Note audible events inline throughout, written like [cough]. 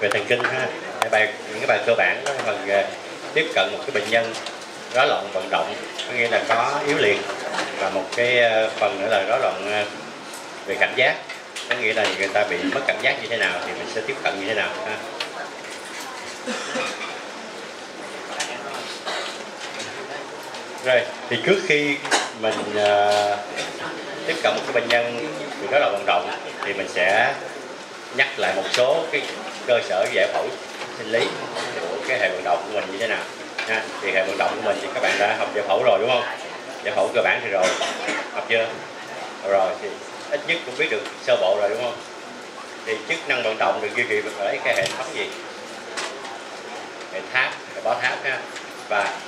về thần kinh ha bài những cái bài cơ bản đó là phần về tiếp cận một cái bệnh nhân rối loạn vận động có nghĩa là có yếu liệt và một cái à, phần nữa là rối loạn à, về cảm giác có nghĩa là người ta bị mất cảm giác như thế nào thì mình sẽ tiếp cận như thế nào ha. rồi thì trước khi mình uh, tiếp cận một cái bệnh nhân bị rối loạn vận động thì mình sẽ nhắc lại một số cái cơ sở giải phẫu sinh lý của cái hệ vận động của mình như thế nào, ha. thì hệ vận động của mình thì các bạn đã học giải phẫu rồi, đúng không? Giải phẫu cơ bản thì rồi, học chưa? Rồi thì ít nhất cũng biết được sơ bộ rồi, đúng không? Thì chức năng vận động được duy trì bởi cái hệ thống gì? Hệ tháp, hệ bó tháp, ha? Và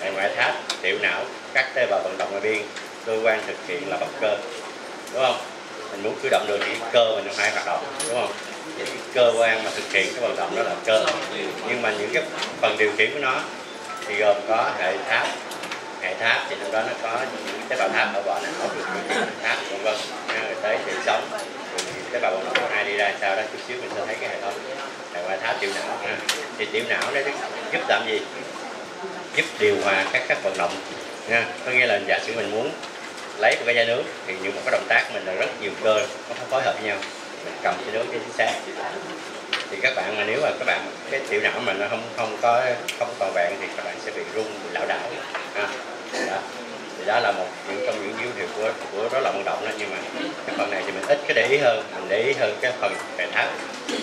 hệ ngoại tháp, tiểu não, các tế bào vận động ngoài biên cơ quan thực hiện là bắp cơ, đúng không? Mình muốn cử động được thì cơ mình phải hoạt động, đúng không? Cơ quan mà thực hiện cái vận động đó là cơ nhưng mà những cái phần điều khiển của nó thì gồm có hệ tháp. Hệ tháp thì trong đó nó có những tế bào tháp ở vỏ não được tháp vân vân. Tới sự sống tế bào vận động. Của ai đi ra sau đó chút xíu mình sẽ thấy cái hệ thống. Hệ ngoại tháp tiểu não ha. thì tiểu não nó giúp làm gì? Giúp điều hòa các các vận động nha. Có nghĩa là giả sử mình muốn lấy một cái chai nước thì những một cái động tác mình là rất nhiều cơ, nó phối hợp với nhau cầm chai nước cái chính xác thì các bạn mà nếu mà các bạn, cái tiểu não mà nó không không có, không toàn vẹn thì các bạn sẽ bị rung bị lão đảo ha. đó. thì đó là một những trong những dấu hiệu của của rối loạn vận động đó nhưng mà cái phần này thì mình ít cái để ý hơn, mình để ý hơn cái phần hệ tháp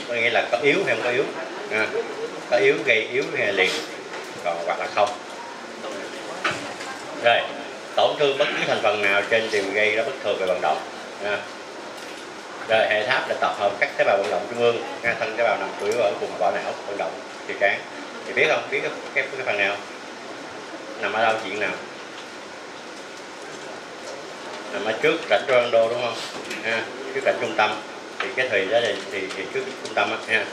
có nghĩa là có yếu hay không có yếu ha. có yếu gây yếu hay liền còn hoặc là không rồi, tổn thương bất cứ thành phần nào trên tìm gây ra bất thường về vận động ha rồi hệ tháp là tập hợp các tế bào vận động trung ương ngay thân tế bào nằm chủ yếu ở vùng vỏ não vận động thì cán thì biết không? Biết cái, cái, cái phần nào? Nằm ở đâu? Chuyện nào? Nằm ở trước rãnh Ronaldo đúng không? Ha trước rãnh trung tâm. Thì cái thùy đó thì, thì, thì trước trung tâm á, ha.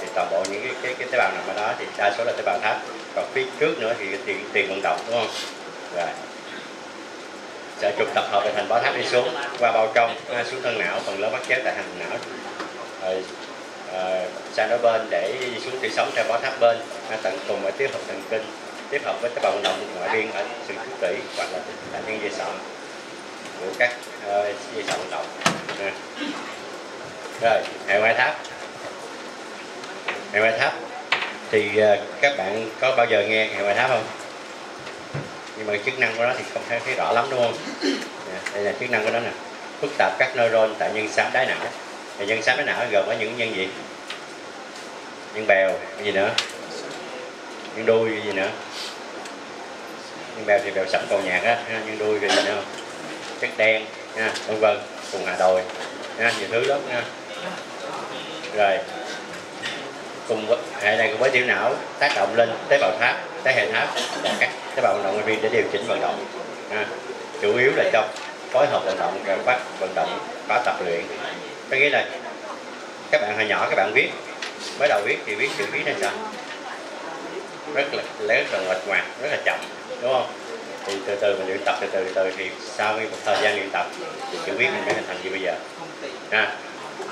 Thì toàn bộ những cái, cái, cái tế bào nằm ở đó thì đa số là tế bào tháp. Còn phía trước nữa thì tiền tiền vận động đúng không? Rồi sẽ trục tập hợp thành bó tháp đi xuống qua bao trong à, xuống thân não phần lớn bắt chéo tại hành não. Rồi à, sang đó bên để đi xuống tủy sống theo bó tháp bên à, tận cùng với tiếp hợp thần kinh tiếp hợp với tế bào vận động ngoại biên ở sự trước tủy hoặc là tại nhân dây sọ của các uh, dây sọ vận động. À. rồi hệ ngoại tháp. Hệ ngoại tháp thì uh, các bạn có bao giờ nghe hệ ngoại tháp không? Nhưng mà chức năng của nó thì không thấy, thấy rõ lắm đúng không? Dạ, đây là chức năng của nó nè. Phức tạp các neuron tại nhân xám đáy não. Thì nhân xám đáy não gồm có những nhân gì? Nhân bèo cái gì nữa? Nhân đuôi cái gì nữa? Nhân bèo thì bèo sẫm cầu nhạc á nhân đuôi cái gì nữa? Chất đen ha vân vân cùng hạ đồi ha nhiều thứ lắm ha. Rồi cùng với, hệ này cùng với tiểu não tác động lên tế bào tháp cái hệ tháp và các tế bào vận động viên để điều chỉnh vận động. À, chủ yếu là trong phối hợp vận động và bắt vận động có tập luyện. Có nghĩa là các bạn hồi nhỏ các bạn viết mới đầu viết thì viết chữ viết là sao? Rất là rất là nguệch ngoạc rất là chậm đúng không? Thì từ từ mình luyện tập từ từ từ thì sau khi một thời gian luyện tập thì chữ viết mình mới hình thành như bây giờ. À,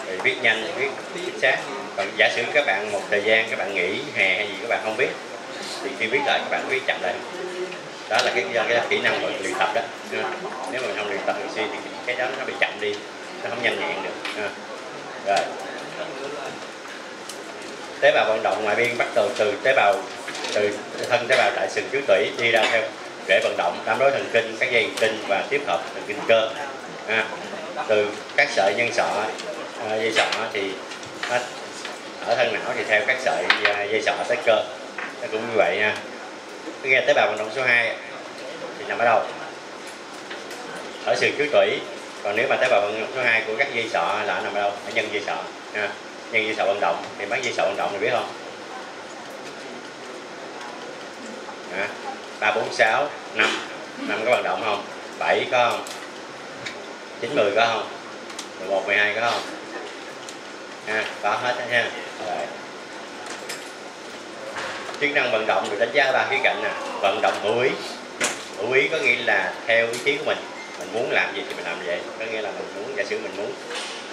thì viết nhanh viết chính xác. Còn giả sử các bạn một thời gian các bạn nghỉ hè hay gì các bạn không biết thì khi viết lại các bạn viết chậm lại. Đó là cái cái, cái kỹ năng mà luyện tập đó. Ờ. Nếu mà không luyện tập thường xuyên thì cái đó nó bị chậm đi. Nó không nhanh nhẹn được. Ờ. Rồi. Tế bào vận động ngoại biên bắt đầu từ tế bào từ thân tế bào tại sừng trước tủy đi ra theo rễ vận động tam đối thần kinh các dây thần kinh và tiếp hợp thần kinh cơ. À, từ các sợi nhân sọ à, dây sọ thì ở thân não thì theo các sợi à, dây sọ tới cơ nó cũng như vậy nha. Cái nghe tế bào vận động số 2 thì nằm ở đâu? Ở sườn trước tủy. Còn nếu mà tế bào vận động số 2 của các dây sọ là nằm ở đâu? Ở nhân dây sọ, ha. nhân dây sọ vận động. Thì mấy dây sọ vận động thì biết không? Ba, bốn, sáu, năm. Năm có vận động không? Bảy có không? Chín, mười có không? Mười một, mười hai có không? Ha, có hết đó ha rồi chức năng vận động được đánh giá ba khía cạnh nè vận động hữu ý. Hữu ý có nghĩa là theo ý kiến của mình mình muốn làm gì thì mình làm vậy. Có nghĩa là mình muốn giả sử mình muốn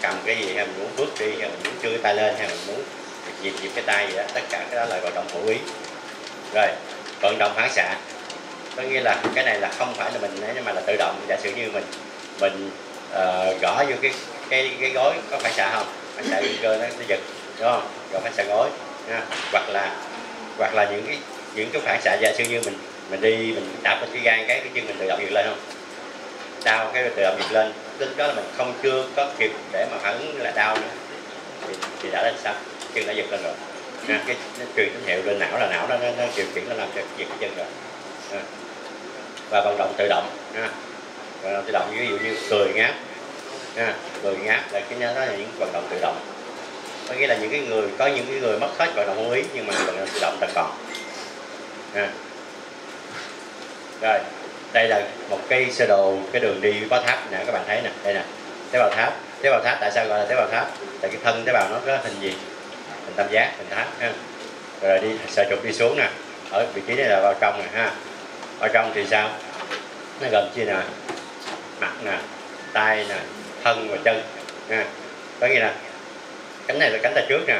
cầm cái gì hay mình muốn bước đi hay mình muốn đưa tay lên hay mình muốn dịp dịp cái tay gì đó tất cả cái đó là vận động hữu ý. Rồi vận động phản xạ. Có nghĩa là cái này là không phải là mình ấy mà là tự động. Giả sử như mình mình uh, gõ vô cái cái cái gối có phản xạ không? Phản xạ cơ nó, nó giật đúng không? Gõ phản xạ gối ha. hoặc là hoặc là những cái những cái phản xạ giả sử như mình mình đi mình đạp lên cái gan cái cái chân mình tự động giật lên không đau cái tự động giật lên tính đó là mình không chưa có kịp để mà phản ứng là đau nữa thì, thì đã lên sao chân đã giật lên rồi ha. cái nó truyền tín hiệu lên não là não nó nó, nó điều khiển nó làm cho giật cái chân rồi ha. và vận động tự động ha. vận động tự động ví dụ như cười ngáp ha. cười ngáp là cái đó là những vận động tự động có nghĩa là những cái người, có những cái người mất hết vận động hữu ý, nhưng mà vận động tự động ta còn à. rồi, đây là một cái sơ đồ, cái đường đi có tháp nè, các bạn thấy nè, đây nè. Tế bào tháp, tế bào tháp, tại sao gọi là tế bào tháp? Tại cái thân tế bào nó có hình gì? Hình tam giác, hình tháp, ha. Rồi đi, sợi trục đi xuống nè. Ở vị trí này là vào trong nè, ha. Vào trong thì sao? Nó gồm chia nè, mặt nè, tay nè, thân và chân, ha. Có nghĩa là cánh này là cánh tay trước nè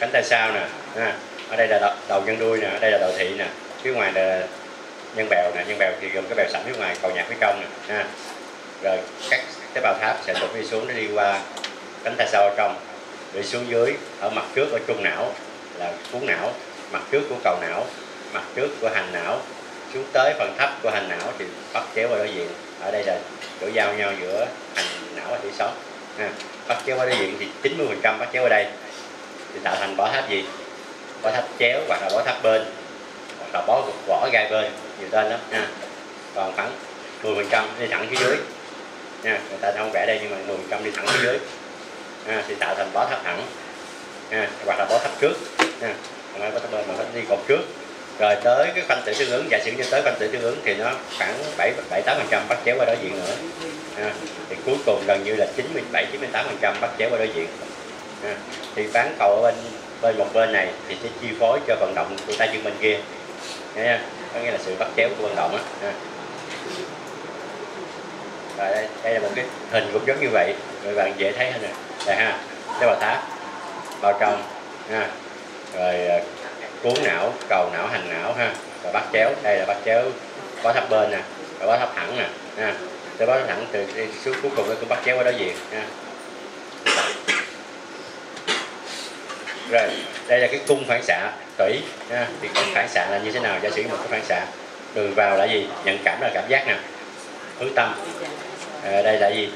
cánh tay sau nè ha. Ở đây là đầu, đầu nhân đuôi nè ở đây là đầu thị nè phía ngoài là nhân bèo nè nhân bèo thì gồm cái bèo sẵn phía ngoài cầu nhạc phía trong nè ha. Rồi các tế bào tháp sẽ tụt đi xuống nó đi qua cánh tay sau ở trong đi xuống dưới ở mặt trước ở trung não là cuốn não mặt trước của cầu não mặt trước của hành não xuống tới phần thấp của hành não thì bắt chéo qua đối diện. Ở đây là chỗ giao nhau giữa hành não và tủy sống bắt chéo qua đối diện thì 90 phần trăm bắt chéo ở đây. Thì tạo thành bó tháp gì? Bó tháp chéo hoặc là bó tháp bên, hoặc là bó vỏ gai bên, nhiều tên lắm nha còn khoảng 10 phần trăm đi thẳng phía dưới nha người ta không vẽ đây nhưng mà 10 phần trăm đi thẳng phía dưới nha thì tạo thành bó tháp thẳng nha hoặc là bó tháp trước nha không phải bó tháp bên mà phải đi cột trước rồi tới cái phân tử tương ứng giả sử như tới phân tử tương ứng thì nó khoảng 7 7 8 phần trăm bắt chéo qua đối diện nữa. À, thì cuối cùng gần như là 97 98 phần trăm bắt chéo qua đối diện. À, thì bán cầu ở bên bên một bên này thì sẽ chi phối cho vận động của tay chân bên kia. Nghe có nghĩa là sự bắt chéo của vận động á. À. rồi đây, đây là một cái hình cũng giống như vậy rồi bạn dễ thấy hơn nè. Đây ha cái bào tháp bao trong ha. Rồi à, cuốn não cầu não hành não ha. Rồi bắt chéo đây là bắt chéo có thấp bên nè rồi có thấp thẳng nè ha. Tới bắt thẳng từ xuống cuối cùng tôi bắt chéo qua đối diện ha. Rồi đây là cái cung phản xạ tủy ha. thì cung phản xạ là như thế nào? Giả sử một cái phản xạ đường vào là gì? Nhận cảm là cảm giác nè. Hướng tâm. À, đây là gì?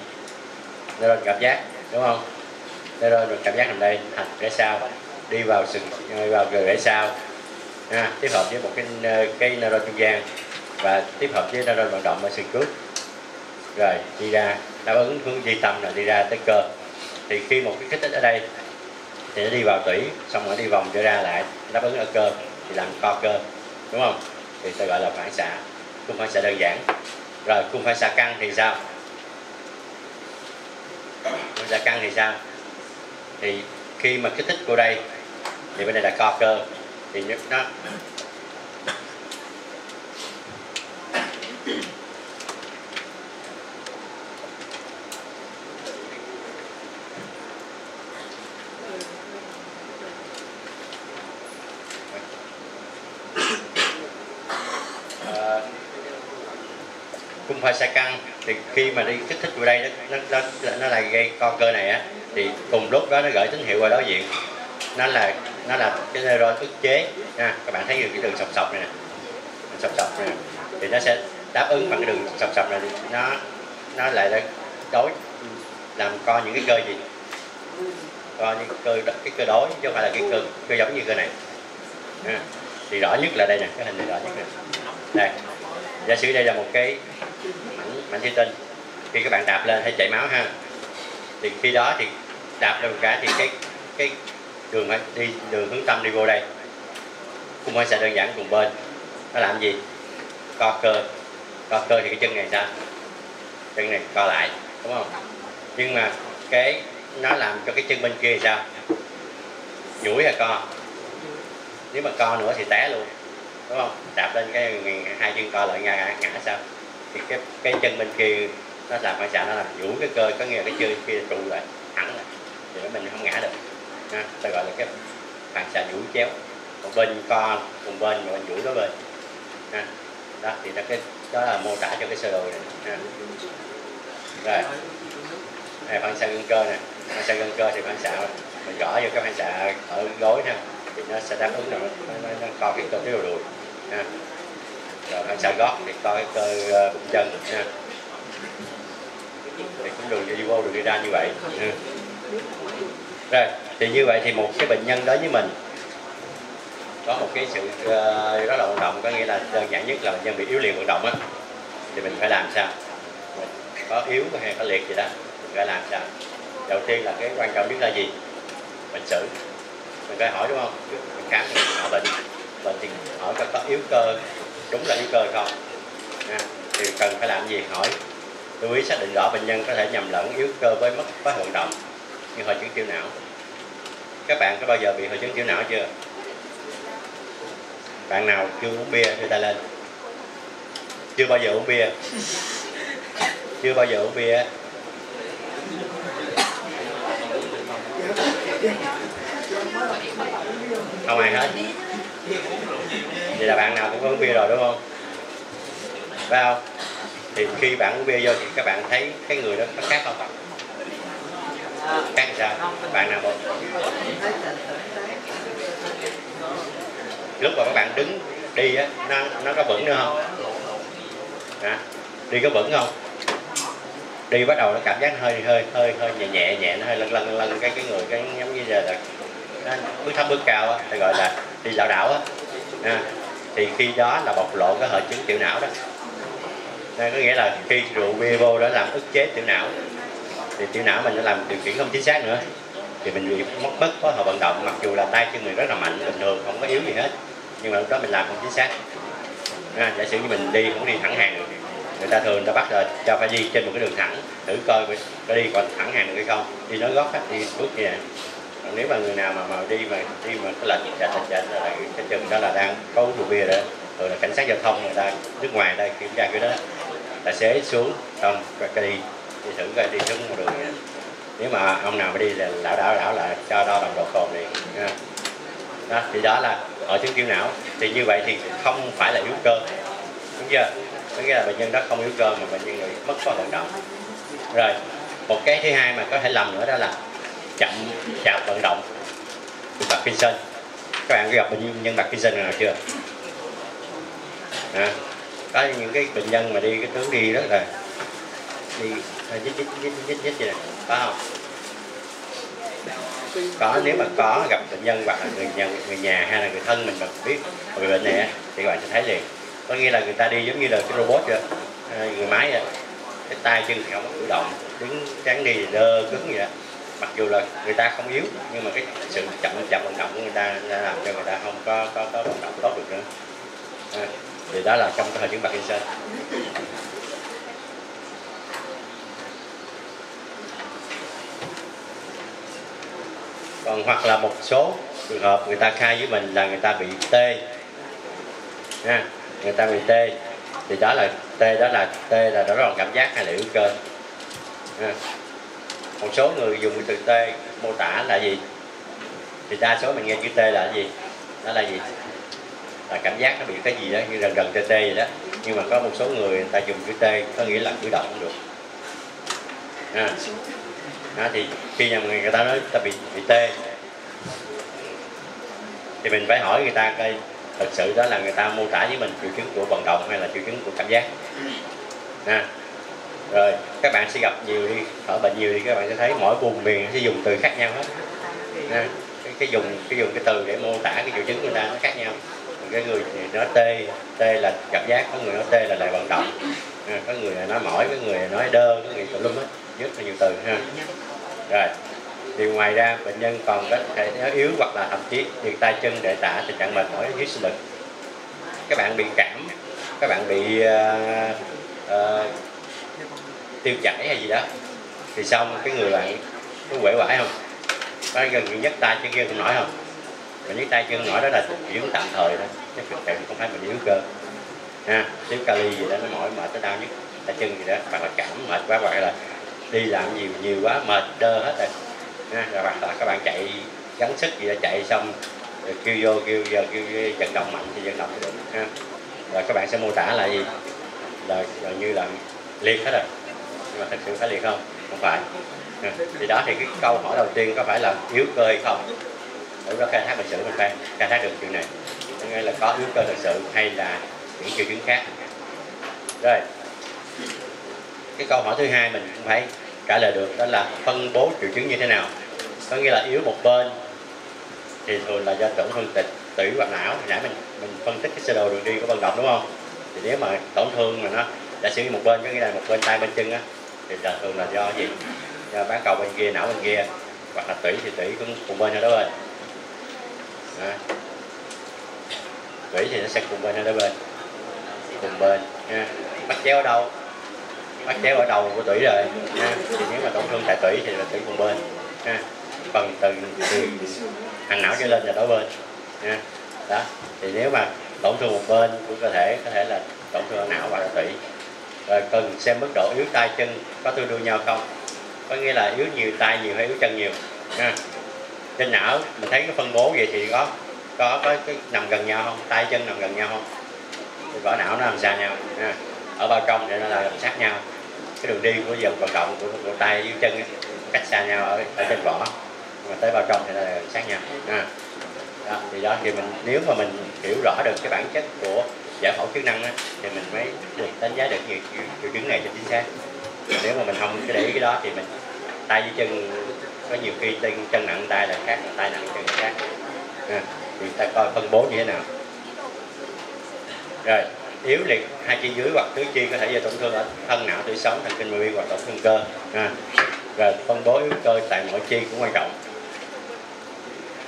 Đây là cảm giác đúng không? Đây neuron cảm giác nằm đây thành cái sao đi vào sừng vào gờ rễ sau ha, tiếp hợp với một cái cái neuron trung gian và tiếp hợp với neuron vận động ở sừng cước rồi đi ra đáp ứng hướng di tâm là đi ra tới cơ. Thì khi một cái kích thích ở đây thì nó đi vào tủy xong rồi đi vòng trở ra lại đáp ứng ở cơ thì làm co cơ đúng không? Thì ta gọi là phản xạ. Cung phản xạ đơn giản. Rồi cung phản xạ căng thì sao? Cung phản xạ căng thì sao? Thì khi mà kích thích của đây thì bên này là co cơ. Thì nhất nó cung ờ, hoa sa căng thì khi mà đi kích thích vào đây nó nó nó, nó là gây co cơ này á thì cùng lúc đó nó gửi tín hiệu qua đối diện. Nó là nó là cái neuron thiết chế nha, các bạn thấy được cái đường sọc sọc này nè. Đường sọc sọc này thì nó sẽ đáp ứng bằng cái đường sọc sọc này nó nó lại là đối, làm co những cái cơ gì? Co những cơ cái cơ đối, chứ không phải là cái cơ cơ giống như cơ này. Nha. thì rõ nhất là đây nè, cái hình này rõ nhất nè. Đây, giả sử đây là một cái mảnh mảnh thủy tinh. Khi các bạn đạp lên thấy chảy máu ha. Thì khi đó thì đạp lên một cái thì cái cái đường phải đi đường hướng tâm đi vô đây. Cũng phải sẽ đơn giản cùng bên. Nó làm gì? Co cơ. Co cơ thì cái chân này sao? Chân này co lại, đúng không? Nhưng mà cái, nó làm cho cái chân bên kia thì sao? Duỗi hay co? Nếu mà co nữa thì té luôn, đúng không? Đạp lên cái hai chân co lại, ngã ngã sao? Thì cái cái chân bên kia nó làm phản xạ nó làm duỗi cái cơ, có nghĩa là cái chân kia trụ lại, thẳng lại. Thì mình không ngã được ha ta gọi là cái phản xạ duỗi chéo. Một bên co cùng bên một bên duỗi đối bên. Ha. đó thì ta cái đó là mô tả cho cái sơ đồ này. Ha. rồi. Này phản xạ gân cơ nè. Phản xạ gân cơ thì phản xạ mình gõ vô cái phản xạ ở gối ha thì nó sẽ đáp ứng được nó, nó, nó co cái cơ phía đầu đùi. Ha. Rồi phản xạ gót thì co cái cơ ờ, bụng chân ha. Thì cũng đường vô vô đường đi ra như vậy ha rồi thì như vậy thì một cái bệnh nhân đối với mình có một cái sự uh, rối loạn vận động có nghĩa là đơn giản nhất là bệnh nhân bị yếu liệt vận động á thì mình phải làm sao? Mình có yếu hay có liệt gì đó mình phải làm sao? Đầu tiên là cái quan trọng nhất là gì? Bệnh sử. Mình phải hỏi đúng không? Mình khám mình hỏi bệnh. Bệnh thì hỏi có, có yếu cơ đúng là yếu cơ không? À, thì cần phải làm gì? Hỏi. Lưu ý xác định rõ bệnh nhân có thể nhầm lẫn yếu cơ với mất với vận động. Như hội chứng tiểu não các bạn có bao giờ bị hội chứng tiểu não chưa? Bạn nào chưa uống bia đưa tay lên. Chưa bao giờ uống bia. Chưa bao giờ uống bia. Không ai hết. Vậy là bạn nào cũng có uống bia rồi, đúng không? Phải không? Thì khi bạn uống bia vô thì các bạn thấy cái người đó có khác không? Cắt sao bạn nào một. Lúc mà các bạn đứng đi á nó nó có vững nữa không? Hả? Đi có vững không? Đi bắt đầu nó cảm giác hơi hơi hơi hơi nhẹ nhẹ nhẹ nó hơi lân lân lân cái cái người cái giống như giờ là bước thấp bước cao á thì gọi là đi lão đảo á. À, thì khi đó là bộc lộ cái hội chứng tiểu não đó. Nên có nghĩa là khi rượu bia vô đã làm ức chế tiểu não thì tiểu não mình nó làm điều khiển không chính xác nữa. Thì mình bị mất mất phối hợp vận động. Mặc dù là tay chân mình rất là mạnh bình thường không có yếu gì hết. Nhưng mà lúc đó mình làm không chính xác. À, giả sử như mình đi không đi thẳng hàng được người ta thường người ta bắt là cho phải đi trên một cái đường thẳng thử coi có đi còn thẳng hàng được hay không. Đi nói gót á, đi bước như còn nếu mà người nào mà mà đi mà đi mà có lệch chạy chạch chạy là cái chân đó là đang có uống rượu bia đó. Rồi là cảnh sát giao thông người ta nước ngoài đây kiểm tra cái đó. Tài xế xuống xong rồi cái đi đi thử coi đi xuống đường nếu mà ông nào mà đi là lão đảo đảo là cho đo nồng độ cồn liền nha. đó thì đó là hội chứng tiểu não. Thì như vậy thì không phải là yếu cơ đúng chưa? Có nghĩa là bệnh nhân đó không yếu cơ mà bệnh nhân bị mất có vận động. Rồi một cái thứ hai mà có thể lầm nữa đó là chậm chạp vận động Parkinson. Các bạn có gặp bệnh nhân Parkinson nào chưa? À, có những cái bệnh nhân mà đi cái tướng đi rất là đi nhích nhích nhích nhích nhích vậy này có không? Có nếu mà có gặp bệnh nhân hoặc là người nhà, người nhà hay là người thân mình mà biết người bệnh này thì các bạn sẽ thấy liền. Có nghĩa là người ta đi giống như là cái robot vậy, à, người máy vậy. Cái tay chân thì không có cử động đứng tráng đi thì đơ cứng vậy. Mặc dù là người ta không yếu nhưng mà cái sự chậm chậm vận động của người ta đã làm cho người ta không có có có vận động tốt được nữa. À, thì đó là trong cái thời chứng Parkinson còn hoặc là một số trường hợp người ta khai với mình là người ta bị tê. Nha người ta bị tê. Thì đó là tê, đó là tê, là đó là cảm giác hay là yếu cơ. Ha. một số người dùng từ tê, mô tả là gì? Thì đa số mình nghe chữ tê là gì? Đó là gì? Là cảm giác nó bị cái gì đó, như gần gần tê tê vậy đó. Nhưng mà có một số người người ta dùng chữ tê, có nghĩa là cử động không được. Ha đó, thì khi mà người ta nói ta bị bị tê. Thì mình phải hỏi người ta coi thật sự đó là người ta mô tả với mình triệu chứng của vận động hay là triệu chứng của cảm giác. Nha rồi các bạn sẽ gặp nhiều đi ở bệnh nhiều thì các bạn sẽ thấy mỗi vùng miền sẽ dùng từ khác nhau hết. À. cái, cái dùng cái dùng cái từ để mô tả cái triệu chứng của người ta nó khác nhau. Cái người thì nói tê tê là cảm giác có người nói tê là lại vận động. Có người nói mỏi có người nói đơ có người tùm lum hết rất là nhiều từ ha rồi thì ngoài ra bệnh nhân còn có thể nó yếu hoặc là thậm chí liệt tay chân để tả tình trạng mệt mỏi dưới sinh lực. Các bạn bị cảm các bạn bị uh, uh, tiêu chảy hay gì đó thì xong cái người bạn có quể quải không? Có gần như tay chân kia không nổi không? Mà nhấc tay chân nổi đó là yếu tạm thời thôi chứ thực sự không phải mình yếu cơ. Ha thiếu kali gì đó nó mỏi mệt nó đau nhức tay chân gì đó hoặc là cảm mệt quá hoặc là đi làm nhiều nhiều quá mệt đơ hết rồi. Ha, rồi hoặc là các bạn chạy gắng sức gì đó chạy xong rồi kêu vô kêu giờ kêu vận động mạnh thì vận động được ha. Rồi các bạn sẽ mô tả lại gì là là như là liệt hết rồi. Nhưng mà thật sự phải liệt không? Không phải. Ha. thì đó thì cái câu hỏi đầu tiên có phải là yếu cơ hay không? Lúc đó khai thác lịch sử mình phải khai thác được chuyện này. Nghĩa là có yếu cơ thật sự hay là những triệu chứng khác. Rồi. Cái câu hỏi thứ hai mình cũng phải trả lời được đó là phân bố triệu chứng như thế nào. Có nghĩa là yếu một bên thì thường là do tổn thương tịch, tủy hoặc não. Hồi nãy mình mình phân tích cái sơ đồ đường đi của vận động, đúng không? Thì nếu mà tổn thương mà nó giả sử một bên, có nghĩa là một bên tay, bên chân á, thì là thường là do gì? Do bán cầu bên kia, não bên kia, hoặc là tủy thì tủy cũng cùng bên ở đó bên. À. tủy thì nó sẽ cùng bên ở đó bên. Cùng bên à. bắt chéo ở đâu? Bắt chéo ở đầu của tủy rồi, nha. Thì nếu mà tổn thương tại tủy thì là tủy cùng bên, nha. Phần từ từ hàng não trở lên là đối bên, nha. Đó, thì nếu mà tổn thương một bên của cơ thể, có thể là tổn thương ở não hoặc là tủy rồi cần xem mức độ yếu tay chân có tương đương nhau không? Có nghĩa là yếu nhiều tay nhiều hay yếu chân nhiều, nha. Trên não, mình thấy cái phân bố vậy thì có có có cái nằm gần nhau không? Tay chân nằm gần nhau không? Thì vỏ não nó nằm xa nhau, nha. Ở bao trong thì nó là sát nhau cái đường đi của dần vận động của, của tay dưới chân ấy, cách xa nhau ở ở trên vỏ. Mà tới bao trong thì là sát nhau. À. đó, thì đó thì mình nếu mà mình hiểu rõ được cái bản chất của giải phẫu chức năng ấy, thì mình mới được đánh giá được nhiều triệu chứng này cho chính xác. Mà nếu mà mình không để ý cái đó thì mình tay dưới chân có nhiều khi chân, chân nặng tay là khác tay nặng chân khác. À, thì ta coi phân bố như thế nào. Rồi yếu liệt hai chi dưới hoặc tứ chi có thể do tổn thương ở thân não tủy sống thần kinh nội biên hoặc tổn thương cơ à. rồi phân bố yếu cơ tại mỗi chi cũng quan trọng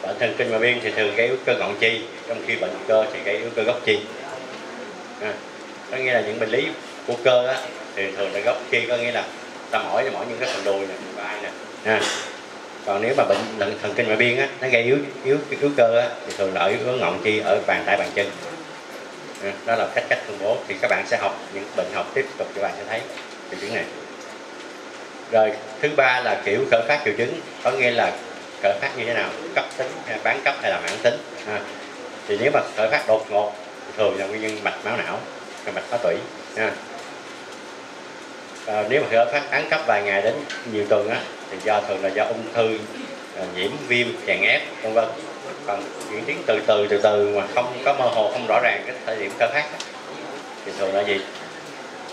bệnh thần kinh ngoại biên thì thường gây yếu cơ ngọn chi trong khi bệnh cơ thì gây yếu cơ gốc chi à. có nghĩa là những bệnh lý của cơ á, thì thường là gốc chi có nghĩa là ta mỏi thì mỏi những cái phần đùi nè vai nè à. còn nếu mà bệnh thần, kinh ngoại biên á nó gây yếu yếu yếu cơ á, thì thường là ở yếu ngọn chi ở bàn tay bàn chân đó là cách cách phân bố thì các bạn sẽ học những bệnh học tiếp tục các bạn sẽ thấy triệu chứng này rồi thứ ba là kiểu khởi phát triệu chứng có nghĩa là khởi phát như thế nào cấp tính hay bán cấp hay là mãn tính à. thì nếu mà khởi phát đột ngột thường là nguyên nhân mạch máu não hay mạch máu tủy à. À, nếu mà khởi phát án cấp vài ngày đến nhiều tuần á thì do thường là do ung thư ờ, nhiễm viêm chèn ép vân vân còn diễn tiến từ từ từ từ mà không có mơ hồ, không rõ ràng cái thời điểm khởi phát thì thường là gì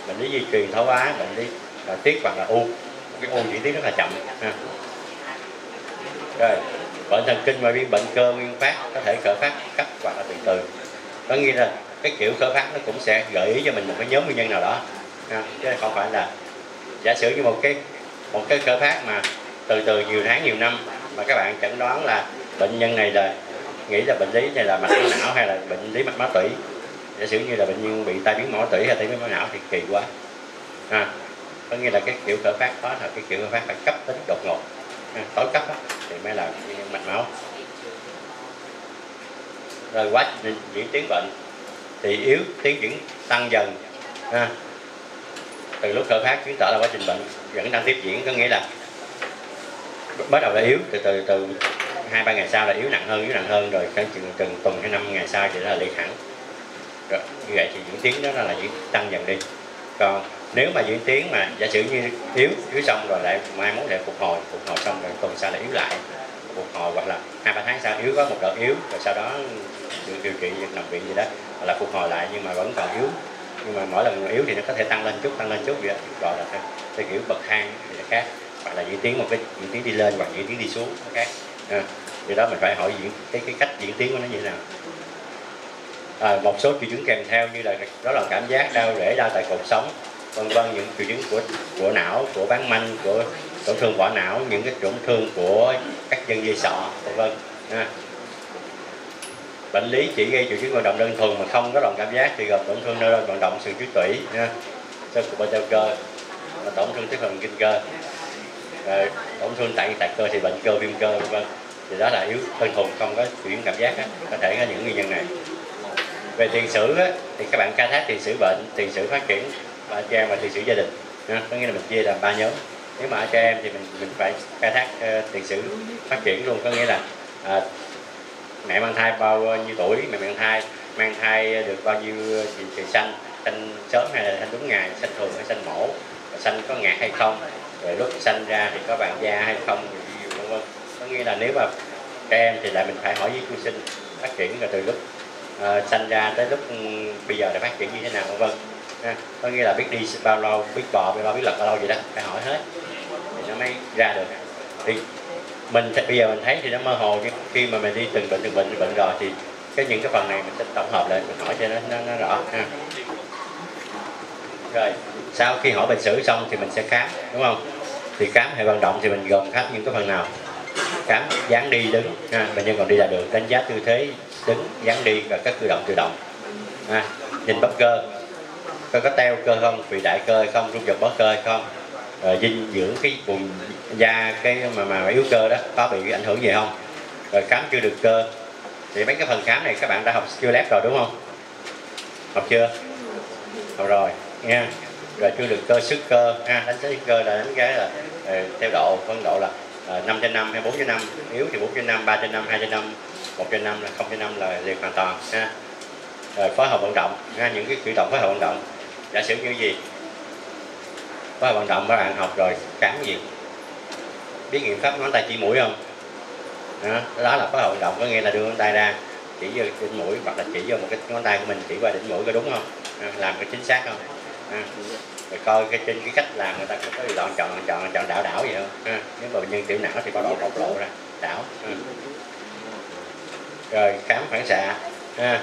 bệnh lý di truyền thoái hóa, bệnh lý là tiết hoặc là u cái u diễn tiến rất là chậm, ha. rồi, bệnh thần kinh ngoại biên bệnh cơ, nguyên phát, có thể khởi phát cấp hoặc là từ từ có nghĩa là cái kiểu khởi phát nó cũng sẽ gợi ý cho mình một cái nhóm nguyên nhân nào đó, ha. chứ không phải là giả sử như một cái một cái khởi phát mà từ từ nhiều tháng, nhiều năm mà các bạn chẩn đoán là bệnh nhân này là nghĩ là bệnh lý này là mạch máu não hay là bệnh lý mạch máu tủy giả sử như là bệnh nhân bị tai biến máu tủy hay tai biến máu não thì kỳ quá ha có nghĩa là cái kiểu khởi phát đó là cái kiểu khởi phát phải cấp tính đột ngột ha. tối cấp đó, thì mới là mạch máu rồi quá diễn tiến bệnh thì yếu tiến triển tăng dần ha. từ lúc khởi phát chứng tỏ là quá trình bệnh vẫn đang tiếp diễn có nghĩa là bắt đầu là yếu từ từ từ hai ba ngày sau là yếu nặng hơn yếu nặng hơn rồi khoảng chừng từng tuần hay năm ngày sau thì là liệt hẳn rồi như vậy thì diễn tiến đó là diễn tăng dần đi. Còn nếu mà diễn tiến mà giả sử như yếu yếu xong rồi lại mai mốt lại phục hồi phục hồi xong rồi tuần sau lại yếu lại phục hồi hoặc là hai ba tháng sau yếu có một đợt yếu rồi sau đó được điều trị nằm viện gì đó hoặc là phục hồi lại nhưng mà vẫn còn yếu. Nhưng mà mỗi lần yếu thì nó có thể tăng lên chút tăng lên chút vậy gọi là theo, theo kiểu bậc thang thì là khác. Hoặc là diễn tiến một cái diễn tiến đi lên hoặc diễn tiến đi xuống khác. À, thì đó mình phải hỏi diễn cái cái cách diễn tiến của nó như thế nào. À, một số triệu chứng kèm theo như là đó là cảm giác đau rễ đau tại cột sống vân vân những triệu chứng của của não của bán manh của tổn thương vỏ não những cái tổn thương của các dân dây sọ vân vân à. bệnh lý chỉ gây triệu chứng vận động đơn thuần mà không có lòng cảm giác thì gặp tổn thương nơi vận động sườn trước tủy nha sơ cục bên cơ tổn thương tiếp phần kinh cơ tổn thương tại tại cơ thì bệnh cơ viêm cơ vân vân thì đó là yếu đơn thuần không có chuyển cảm giác á. có thể có những nguyên nhân này về tiền sử á, thì các bạn khai thác tiền sử bệnh tiền sử phát triển và trẻ em và tiền sử gia đình ha. có nghĩa là mình chia làm ba nhóm nếu mà ở trẻ em thì mình mình phải khai thác uh, tiền sử phát triển luôn có nghĩa là uh, mẹ mang thai bao nhiêu tuổi mẹ mang thai mang thai được bao nhiêu thì, thì sanh sanh sớm hay là sanh đúng ngày sanh thường hay sanh mổ sanh có ngạt hay không rồi lúc sanh ra thì có vàng da hay không nghĩa là nếu mà các em thì lại mình phải hỏi với chu sinh phát triển rồi từ lúc uh, sanh ra tới lúc ừ, bây giờ để phát triển như thế nào vân vân. Ha. có nghĩa là biết đi bao lâu biết bò bao lâu biết lật bao lâu vậy đó phải hỏi hết. Thì nó mới ra được. Thì mình bây giờ mình thấy thì nó mơ hồ nhưng khi mà mình đi từng bệnh từng bệnh từng bệnh rồi thì cái những cái phần này mình sẽ tổng hợp lại mình hỏi cho nó nó, nó rõ ha. Rồi sau khi hỏi bệnh sử xong thì mình sẽ khám đúng không? Thì khám hệ vận động thì mình gồm khám những cái phần nào? Khám dáng đi, đứng. Ha. bệnh nhân còn đi là được, đánh giá tư thế, đứng dáng đi và các cử động tự động. Ha. nhìn bắp cơ. Coi có teo cơ không bị đại cơ hay không rung giật bó cơ hay không? Rồi dinh dưỡng cái vùng da, cái mà mà yếu cơ đó, có bị ảnh hưởng gì không? Rồi khám chưa được cơ. Thì mấy cái phần khám này các bạn đã học, chưa lép rồi, đúng không? Học chưa? Học rồi, nha. Rồi chưa được cơ, sức cơ. Ha, đánh giá sức cơ là đánh cái là ờ, theo độ, phân độ là Ờ, 5 trên 5 hay 4 trên 5 yếu thì 4 trên 5 3 trên 5 2 trên 5 1 trên 5 là 0 trên 5 là liệt hoàn toàn ha. Rồi phối hợp vận động ha những cái cử động phối hợp vận động. Giả sử như gì? Phối hợp vận động các bạn học rồi khám gì? Biết nghiệm pháp ngón tay chỉ mũi không? Đó, đó là phối hợp vận động có nghĩa là đưa ngón tay ra chỉ vô đỉnh mũi hoặc là chỉ vô một cái ngón tay của mình chỉ qua đỉnh mũi có đúng không? Làm cái chính xác không? À, rồi coi cái trên cái cách làm người ta có cái chọn chọn chọn chọn đảo đảo vậy không à, nếu mà bệnh nhân tiểu não thì có độ bộc lộ ra đảo. À. rồi khám phản xạ. À.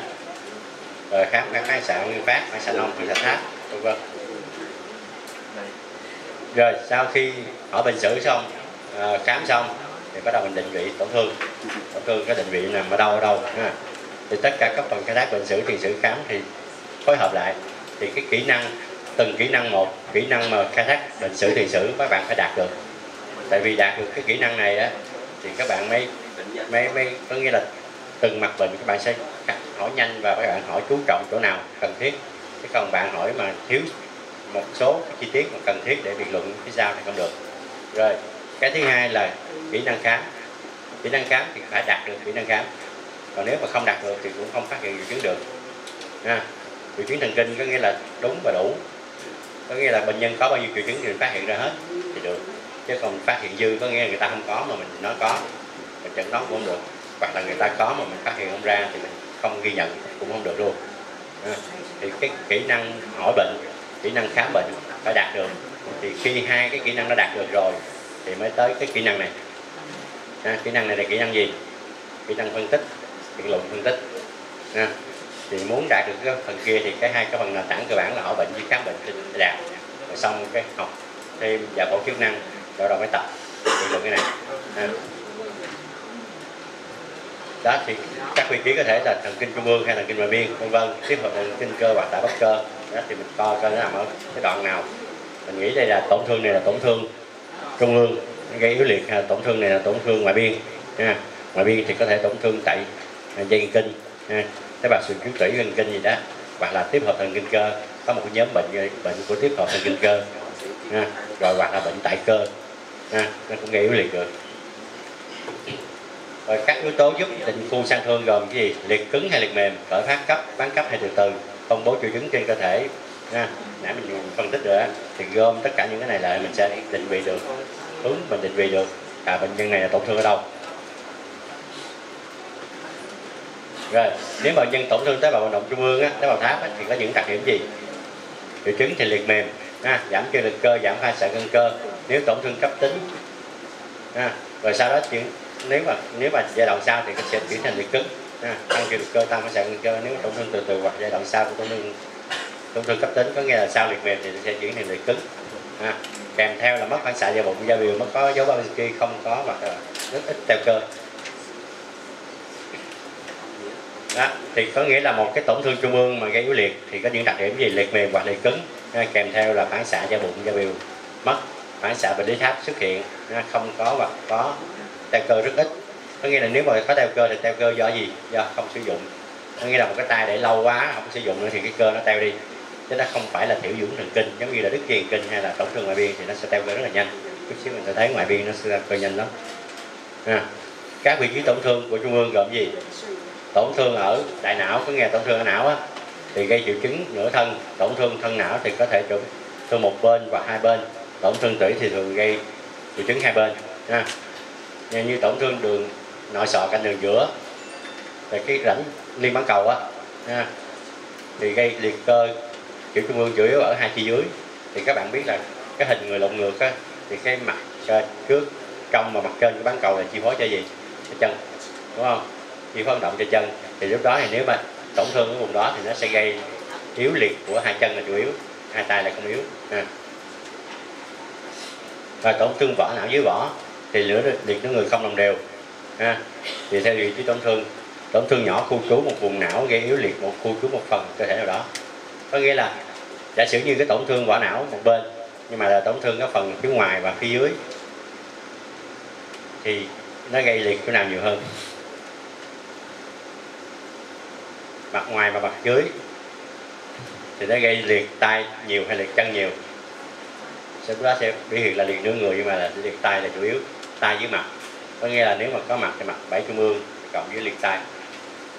rồi khám các phản xạ nguyên phát phản xạ non phản xạ tháp vân vân. Rồi sau khi hỏi bệnh sử xong à, khám xong thì bắt đầu mình định vị tổn thương. Tổn thương cái định vị nằm ở đâu ở đâu ha. thì tất cả các phần khai thác bệnh sử tiền sử khám thì phối hợp lại. Thì cái kỹ năng từng kỹ năng một, kỹ năng mà khai thác bệnh sử tiền sử, các bạn phải đạt được. Tại vì đạt được cái kỹ năng này đó, thì các bạn mới mới mới, có nghĩa là từng mặt bệnh các bạn sẽ hỏi nhanh và các bạn hỏi chú trọng chỗ nào cần thiết. Chứ còn bạn hỏi mà thiếu một số chi tiết mà cần thiết để biện luận phía sau thì không được. Rồi, cái thứ hai là kỹ năng khám. Kỹ năng khám thì phải đạt được kỹ năng khám. Còn nếu mà không đạt được thì cũng không phát hiện triệu chứng được. Ha, triệu chứng thần kinh có nghĩa là đúng và đủ có nghĩa là bệnh nhân có bao nhiêu triệu chứng thì mình phát hiện ra hết thì được. Chứ còn phát hiện dư có nghĩa là người ta không có mà mình nói có mình chẩn đoán cũng không được. Hoặc là người ta có mà mình phát hiện không ra thì mình không ghi nhận cũng không được luôn. Thì cái kỹ năng hỏi bệnh kỹ năng khám bệnh phải đạt được. Thì khi hai cái kỹ năng đã đạt được rồi thì mới tới cái kỹ năng này. À, kỹ năng này là kỹ năng gì? Kỹ năng phân tích biện luận phân tích. À, thì muốn đạt được cái phần kia thì cái hai cái phần nền tảng cơ bản là hỏi bệnh với khám bệnh thì đạt rồi xong cái học thêm giải bộ chức năng, rồi đầu mới tập. Thì được cái này. À. đó, thì các vị trí có thể là thần kinh trung ương hay thần kinh ngoại biên vân vân. Tiếp hợp thần kinh cơ hoặc tại bất cơ. Đó, thì mình coi coi nó nằm ở cái đoạn nào. Mình nghĩ đây là tổn thương này là tổn thương trung ương gây yếu liệt. À, tổn thương này là tổn thương ngoại biên ha. À, ngoại biên thì có thể tổn thương tại à, dây thần kinh. Ha tế bào sườn tuyến tủy thần kinh gì đó. Hoặc là tiếp hợp thần kinh cơ. Có một cái nhóm bệnh bệnh của tiếp hợp thần kinh cơ. Ha. rồi hoặc là bệnh tại cơ. Ha. nó cũng gây yếu liệt được. Rồi các yếu tố giúp định khu sang thương gồm cái gì? Liệt cứng hay liệt mềm? Khởi phát cấp bán cấp hay từ từ? Công bố triệu chứng trên cơ thể. Ha. nãy mình phân tích rồi đó thì gom tất cả những cái này lại mình sẽ định vị được. Hướng mình định vị được. À bệnh nhân này là tổn thương ở đâu? Rồi nếu bệnh nhân tổn thương tế bào vận động trung ương á, tế bào tháp á, thì có những đặc điểm gì? Triệu chứng thì liệt mềm ha, giảm cơ lực cơ giảm hai sợi gân cơ. Nếu tổn thương cấp tính ha, rồi sau đó chuyển nếu mà nếu mà giai đoạn sau thì sẽ chuyển thành liệt cứng ha, tăng cơ lực cơ tăng hai sợi gân cơ. Nếu tổn thương từ từ hoặc giai đoạn sau của tổn thương tổn thương cấp tính có nghĩa là sau liệt mềm thì sẽ chuyển thành liệt cứng ha. kèm theo là mất phản xạ da bụng da biểu mất có dấu Babinski không có hoặc là rất ít teo cơ. Đó, thì có nghĩa là một cái tổn thương trung ương mà gây yếu liệt thì có những đặc điểm gì liệt mềm hoặc liệt cứng đó. kèm theo là phản xạ da bụng, da biểu mất, phản xạ bệnh lý tháp xuất hiện đó. không có hoặc có teo cơ rất ít có nghĩa là nếu mà có teo cơ thì teo cơ do gì do không sử dụng có nghĩa là một cái tay để lâu quá không sử dụng nữa thì cái cơ nó teo đi chứ nó không phải là thiểu dưỡng thần kinh, giống như là đứt dây kinh hay là tổn thương ngoại biên thì nó sẽ teo cơ rất là nhanh chút xíu mình sẽ thấy ngoại biên nó sẽ cơ nhanh lắm à. các vị trí tổn thương của trung ương gồm gì tổn thương ở đại não có nghe tổn thương ở não á thì gây triệu chứng nửa thân tổn thương thân não thì có thể tổn thương một bên hoặc hai bên. Tổn thương tủy thì thường gây triệu chứng hai bên ha. Như, như tổn thương đường nội sọ cạnh đường giữa về cái rãnh liên bán cầu á ha thì gây liệt cơ kiểu trung ương chủ yếu ở hai chi dưới. Thì các bạn biết là cái hình người lộn ngược á thì cái mặt trước trong và mặt trên của bán cầu là chi phối cho gì? Cho chân đúng không? Chi phân động cho chân, thì lúc đó thì nếu mà tổn thương ở vùng đó thì nó sẽ gây yếu liệt của hai chân là chủ yếu, hai tay là không yếu ha. và tổn thương vỏ, não dưới vỏ, thì lửa liệt nó người không đồng đều ha. thì theo vị trí tổn thương tổn thương nhỏ khu trú một vùng não gây yếu liệt một khu trú một phần cơ thể nào đó có nghĩa là, giả sử như cái tổn thương vỏ não một bên, nhưng mà là tổn thương cái phần phía ngoài và phía dưới, thì nó gây liệt chỗ nào nhiều hơn mặt ngoài và mặt dưới. Thì nó gây liệt tay nhiều hay liệt chân nhiều. Sau đó sẽ biểu hiện là liệt nửa người, nhưng mà là liệt tay là chủ yếu tay dưới mặt. Có nghĩa là nếu mà có mặt thì mặt bảy trung ương cộng với liệt tay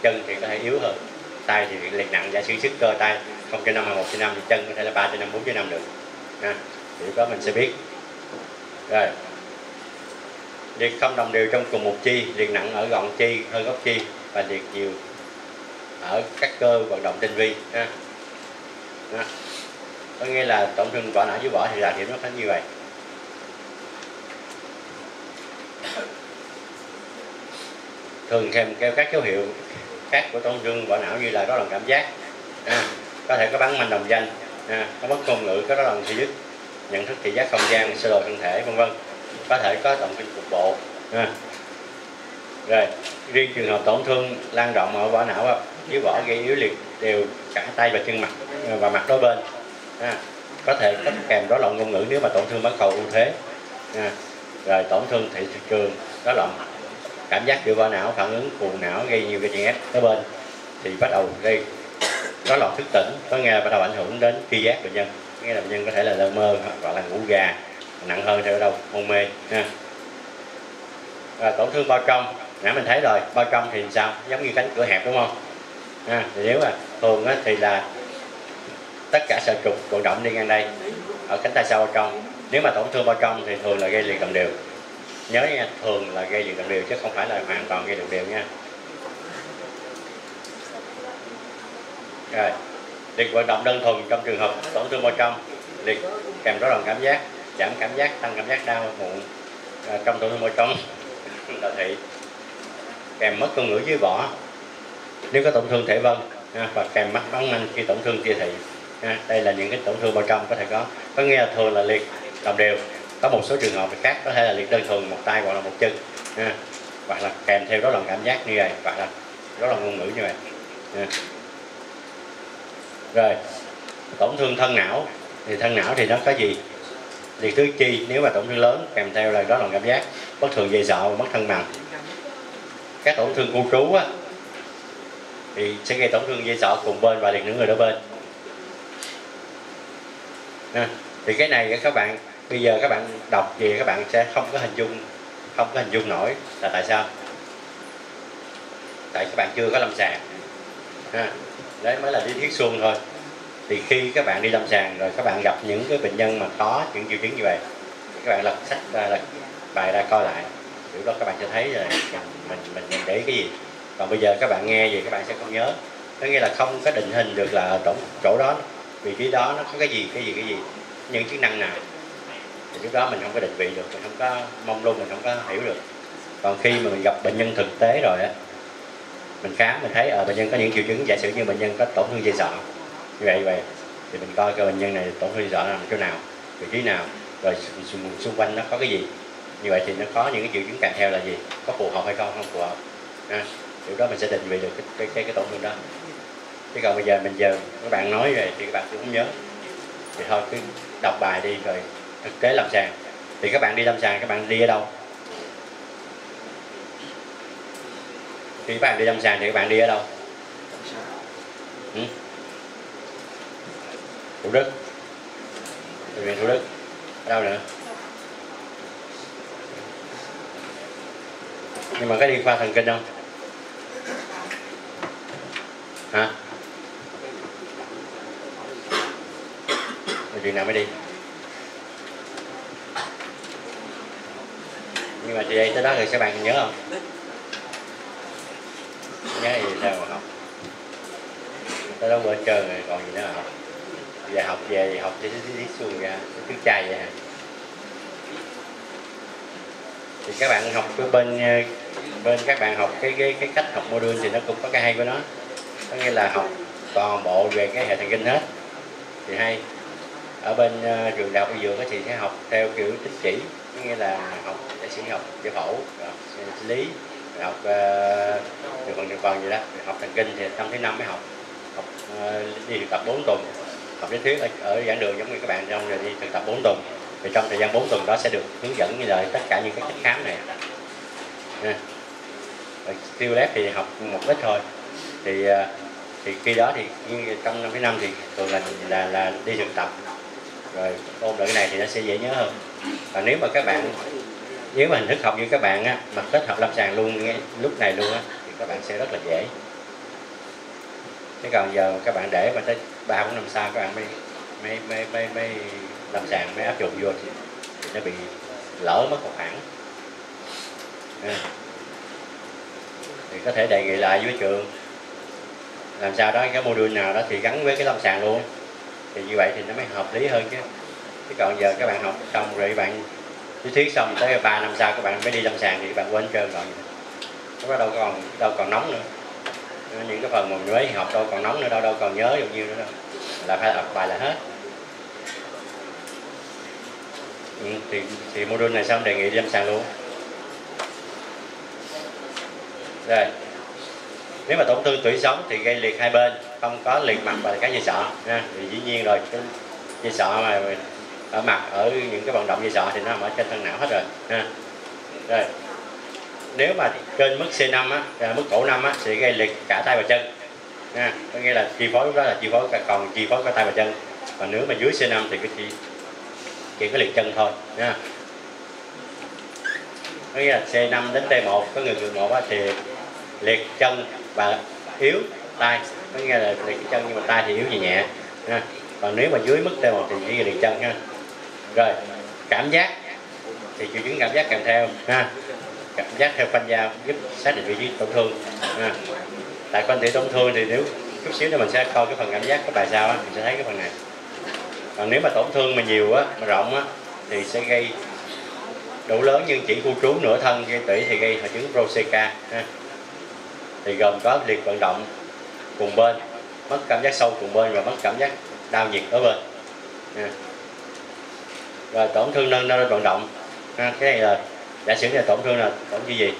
chân thì có thể yếu hơn. Tay thì liệt nặng, giả sử sức cơ tay không trên năm hay một trên năm thì chân có thể là ba trên năm, bốn trên năm được. Ha, thì đó mình sẽ biết. Rồi. Liệt không đồng đều trong cùng một chi, liệt nặng ở gọn chi hơn gốc chi và liệt nhiều ở các cơ vận động tinh vi ha. Đó. có nghĩa là tổn thương vỏ não dưới vỏ thì là điểm nó phải như vậy. Thường kèm theo các dấu hiệu khác của tổn thương vỏ não như là rối loạn cảm giác à, có thể có bắn manh đồng danh à, có mất ngôn ngữ có rối loạn thị dứt nhận thức thị giác không gian sơ đồ thân thể vân vân. Có thể có động kinh cục bộ à. rồi riêng trường hợp tổn thương lan rộng ở vỏ não dưới vỏ gây yếu liệt đều cả tay và chân mặt à, và mặt đối bên à. có thể có kèm rối loạn ngôn ngữ nếu mà tổn thương bán cầu ưu thế à. rồi tổn thương thị trường rối loạn cảm giác giữa vỏ não phản ứng cuồng não gây nhiều cái chèn ép tới bên thì bắt đầu gây rối loạn thức tỉnh có nghe bắt đầu ảnh hưởng đến tri giác bệnh nhân nghe là bệnh nhân có thể là lơ mơ hoặc là ngủ gà nặng hơn theo đâu hôn mê ha À, tổn thương bao trong nãy mình thấy rồi bao trong thì sao giống như cánh cửa hẹp đúng không à, nếu mà thường á, thì là tất cả sợi trục vận động đi ngang đây ở cánh tay sau bao trong nếu mà tổn thương bao trong thì thường là gây liệt cầm đều. Nhớ nha thường là gây liệt cầm đều chứ không phải là hoàn toàn gây liệt đều nha. Rồi liệt vận động đơn thuần trong trường hợp tổn thương bao trong liệt kèm rối loạn cảm giác giảm cảm giác tăng cảm giác đau muộn à, trong tổn thương bao trong [laughs] đô thị. Kèm mất ngôn ngữ dưới vỏ nếu có tổn thương thể vân ha, và kèm mắt bắn manh khi tổn thương tia thị ha, đây là những cái tổn thương bao trong có thể có. Có nghĩa là thường là liệt đồng đều. Có một số trường hợp khác có thể là liệt đơn thuần một tay hoặc là một chân ha, hoặc là kèm theo đó là cảm giác như vậy hoặc là đó là ngôn ngữ như vậy ha. rồi tổn thương thân não. Thì thân não thì nó có gì? Liệt thứ chi nếu mà tổn thương lớn kèm theo là đó là cảm giác bất thường dây sọ và mất thân bằng. Các tổn thương cô trú á, thì sẽ gây tổn thương dây sọ cùng bên và liền những người đối bên. À, thì cái này các bạn bây giờ các bạn đọc về các bạn sẽ không có hình dung không có hình dung nổi là tại sao. Tại các bạn chưa có lâm sàng. À, đấy mới là lý thuyết suông thôi. Thì khi các bạn đi lâm sàng rồi các bạn gặp những cái bệnh nhân mà có những triệu chứng như vậy các bạn lật sách ra lật bài ra coi lại. Kiểu đó các bạn sẽ thấy rồi mình mình mình, để cái gì còn bây giờ các bạn nghe gì các bạn sẽ không nhớ. Có nghĩa là không có định hình được là chỗ, chỗ đó vị trí đó nó có cái gì cái gì cái gì. Những chức năng nào. Thì lúc đó mình không có định vị được mình không có mong luôn mình không có hiểu được. Còn khi mà mình gặp bệnh nhân thực tế rồi á mình khám mình thấy ở bệnh nhân có những triệu chứng giả sử như bệnh nhân có tổn thương dây sọ như vậy vậy thì mình coi cái bệnh nhân này tổn thương dây sọ nằm chỗ nào vị trí nào rồi xung, xung quanh nó có cái gì. Như vậy thì nó có những cái triệu chứng kèm theo là gì? Có phù hợp hay không? Không phù hợp điều đó mình sẽ định vị được cái cái cái, cái tổn thương đó. Chứ còn bây giờ mình giờ các bạn nói rồi thì các bạn cũng nhớ. Thì thôi cứ đọc bài đi rồi thực tế lâm sàng. Thì các bạn đi lâm sàng các bạn đi ở đâu? Khi các bạn đi lâm sàng thì các bạn đi ở đâu? Ừ? thủ đức. Bệnh viện thủ đức. Ở đâu nữa? Nhưng mà có đi khoa thần kinh không? Hả? Rồi chuyện nào mới đi. Nhưng mà chị đây tới đó thì các bạn nhớ không? Nhớ gì sao mà học? Tới đó bữa trơn rồi, còn gì nữa mà học về học về học thì đi xuồng ra thứ chai vậy hả? Thì các bạn học bên bên các bạn học cái cái cái cách học module thì nó cũng có cái hay của nó có nghĩa là học toàn bộ về cái hệ thần kinh hết. Thì hay. Ở bên uh, trường đại học y dược thì sẽ học theo kiểu tín chỉ có nghĩa là học để sĩ học giải phẫu học sinh lý học ờ, nhiều phần nhiều phần gì đó. Học thần kinh thì năm thứ năm mới học. Học uh, đi thực tập 4 tuần. Học lý thuyết ở, ở giảng đường giống như các bạn trong rồi đi thực tập 4 tuần. Thì trong thời gian 4 tuần đó sẽ được hướng dẫn như là tất cả những cái cách khám này. Tiêu lép thì học một ít thôi. Thì thì khi đó thì trong năm cái năm thì thường là là là đi thực tập. Rồi ôn lại cái này thì nó sẽ dễ nhớ hơn. Và nếu mà các bạn nếu mà hình thức học như các bạn á mà kết hợp lâm sàng luôn ngay lúc này luôn á thì các bạn sẽ rất là dễ. Thế còn giờ các bạn để mà tới ba bốn năm sau các bạn mới mới mới mới, mới lâm sàng mới áp dụng vô thì, thì nó bị lỡ mất một khoảng. À. thì có thể đề nghị lại với trường làm sao đó cái module nào đó thì gắn với cái lâm sàng luôn. Thì như vậy thì nó mới hợp lý hơn chứ. Chứ còn giờ các bạn học xong rồi bạn lý thuyết xong tới 3 năm sau các bạn mới đi lâm sàng thì bạn quên trơn rồi. Lúc đó đâu còn đâu còn nóng nữa. Những cái phần mà mới học đâu còn nóng nữa đâu đâu còn nhớ bao nhiêu nữa đâu. Là phải học bài là hết. Ừ, thì thì module này xong đề nghị đi lâm sàng luôn. Rồi nếu mà tổn thương tủy sống thì gây liệt hai bên không có liệt mặt và cái dây sọ ha. Thì dĩ nhiên rồi cái dây sọ mà ở mặt ở những cái vận động dây sọ thì nó ở trên thân não hết rồi ha. Rồi nếu mà trên mức C5 á à, mức cổ 5 á sẽ gây liệt cả tay và chân ha. Có nghĩa là chi phối lúc đó là chi phối còn chi phối cả tay và chân. Còn nếu mà dưới C5 thì cái chỉ chỉ có liệt chân thôi nha có nghĩa là C5 đến T1 có người người một á thì liệt chân và yếu tay có nghĩa là liệt chân, nhưng mà tay thì yếu nhẹ nhẹ, ha. còn nếu mà dưới mức T1 thì chỉ liệt chân, ha. Rồi, cảm giác. Thì triệu chứng cảm giác kèm theo, ha. Cảm giác theo phanh dao giúp xác định vị trí tổn thương, ha. tại quan thể tổn thương thì nếu, chút xíu nữa mình sẽ coi cái phần cảm giác cái bài sau á, mình sẽ thấy cái phần này. Còn nếu mà tổn thương mà nhiều á, mà rộng á, thì sẽ gây đủ lớn nhưng chỉ khu trú nửa thân gây tủy thì gây hội chứng Roseka ha thì gồm có liệt vận động cùng bên mất cảm giác sâu cùng bên và mất cảm giác đau nhiệt ở bên. À. rồi tổn thương nâng nơi vận động. À, cái này là giả sử là tổn thương là tổn thương gì?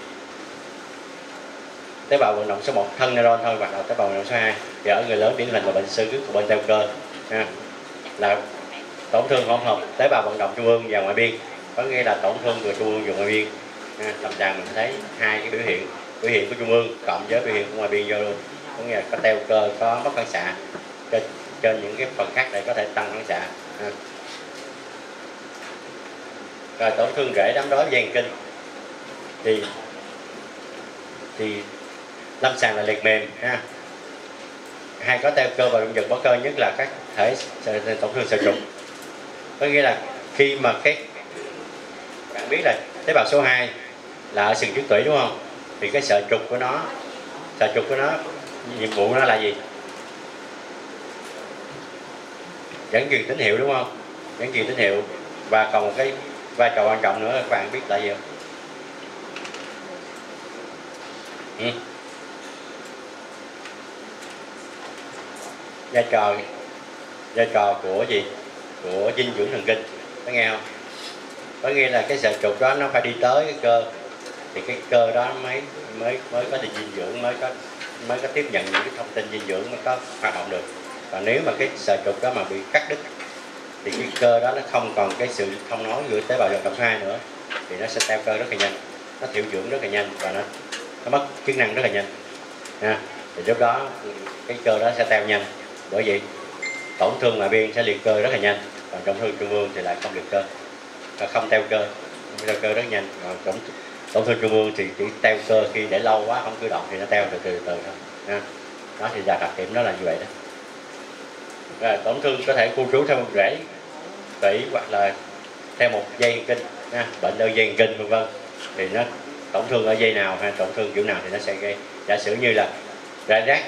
Tế bào vận động số 1 thân neuron thôi hoặc là tế bào vận động số 2 thì ở người lớn điển hình là bệnh sơ cứng của bên teo cơ. À, là tổn thương hỗn hợp tế bào vận động trung ương và ngoại biên. Có nghĩa là tổn thương vừa trung ương và ngoại biên. À, lâm sàng mình thấy hai cái biểu hiện biểu hiện của trung ương cộng với biểu hiện của ngoài biên vô luôn. Có nghĩa là có teo cơ có mất phản xạ. Trên, trên những cái phần khác để có thể tăng phản xạ. À. rồi tổn thương rễ đám đói dây kinh. Thì thì lâm sàng là liệt mềm ha. Hay có teo cơ và động vật bất cơ nhất là các thể tổn thương sợi trục. Có nghĩa là khi mà cái bạn biết là tế bào số 2 là ở sừng trước tủy đúng không? Thì cái sợi trục của nó sợi trục của nó, nhiệm vụ của nó là gì? Dẫn truyền tín hiệu đúng không? Dẫn truyền tín hiệu. Và còn một cái vai trò quan trọng nữa, các bạn biết là gì không? Ừ. vai trò vai trò của gì? Của dinh dưỡng thần kinh. Có nghe không? Có nghĩa là cái sợi trục đó nó phải đi tới cái cơ thì cái cơ đó mới mới mới có được dinh dưỡng, mới có mới có tiếp nhận những cái thông tin dinh dưỡng mới có hoạt động được. Và nếu mà cái sợi trục đó mà bị cắt đứt, thì cái cơ đó nó không còn cái sự thông nói giữa tế bào vận động hai nữa, thì nó sẽ teo cơ rất là nhanh. Nó thiểu dưỡng rất là nhanh và nó nó mất chức năng rất là nhanh. Ha, thì lúc đó cái cơ đó sẽ teo nhanh. Bởi vậy, tổn thương ngoại biên sẽ liệt cơ rất là nhanh, còn tổn thương trung ương thì lại không liệt cơ không teo cơ. Teo cơ rất nhanh, còn tổn tổn thương trung ương thì chỉ teo cơ khi để lâu quá, không cử động thì nó teo từ từ từ thôi, ha. đó thì là đặc điểm đó là như vậy đó rồi tổn thương có thể khu trú theo một rễ tỷ hoặc là theo một dây kinh, ha. bệnh đơn dây kinh, vân vân thì nó, tổn thương ở dây nào hay tổn thương kiểu nào thì nó sẽ gây, giả sử như là rải rác,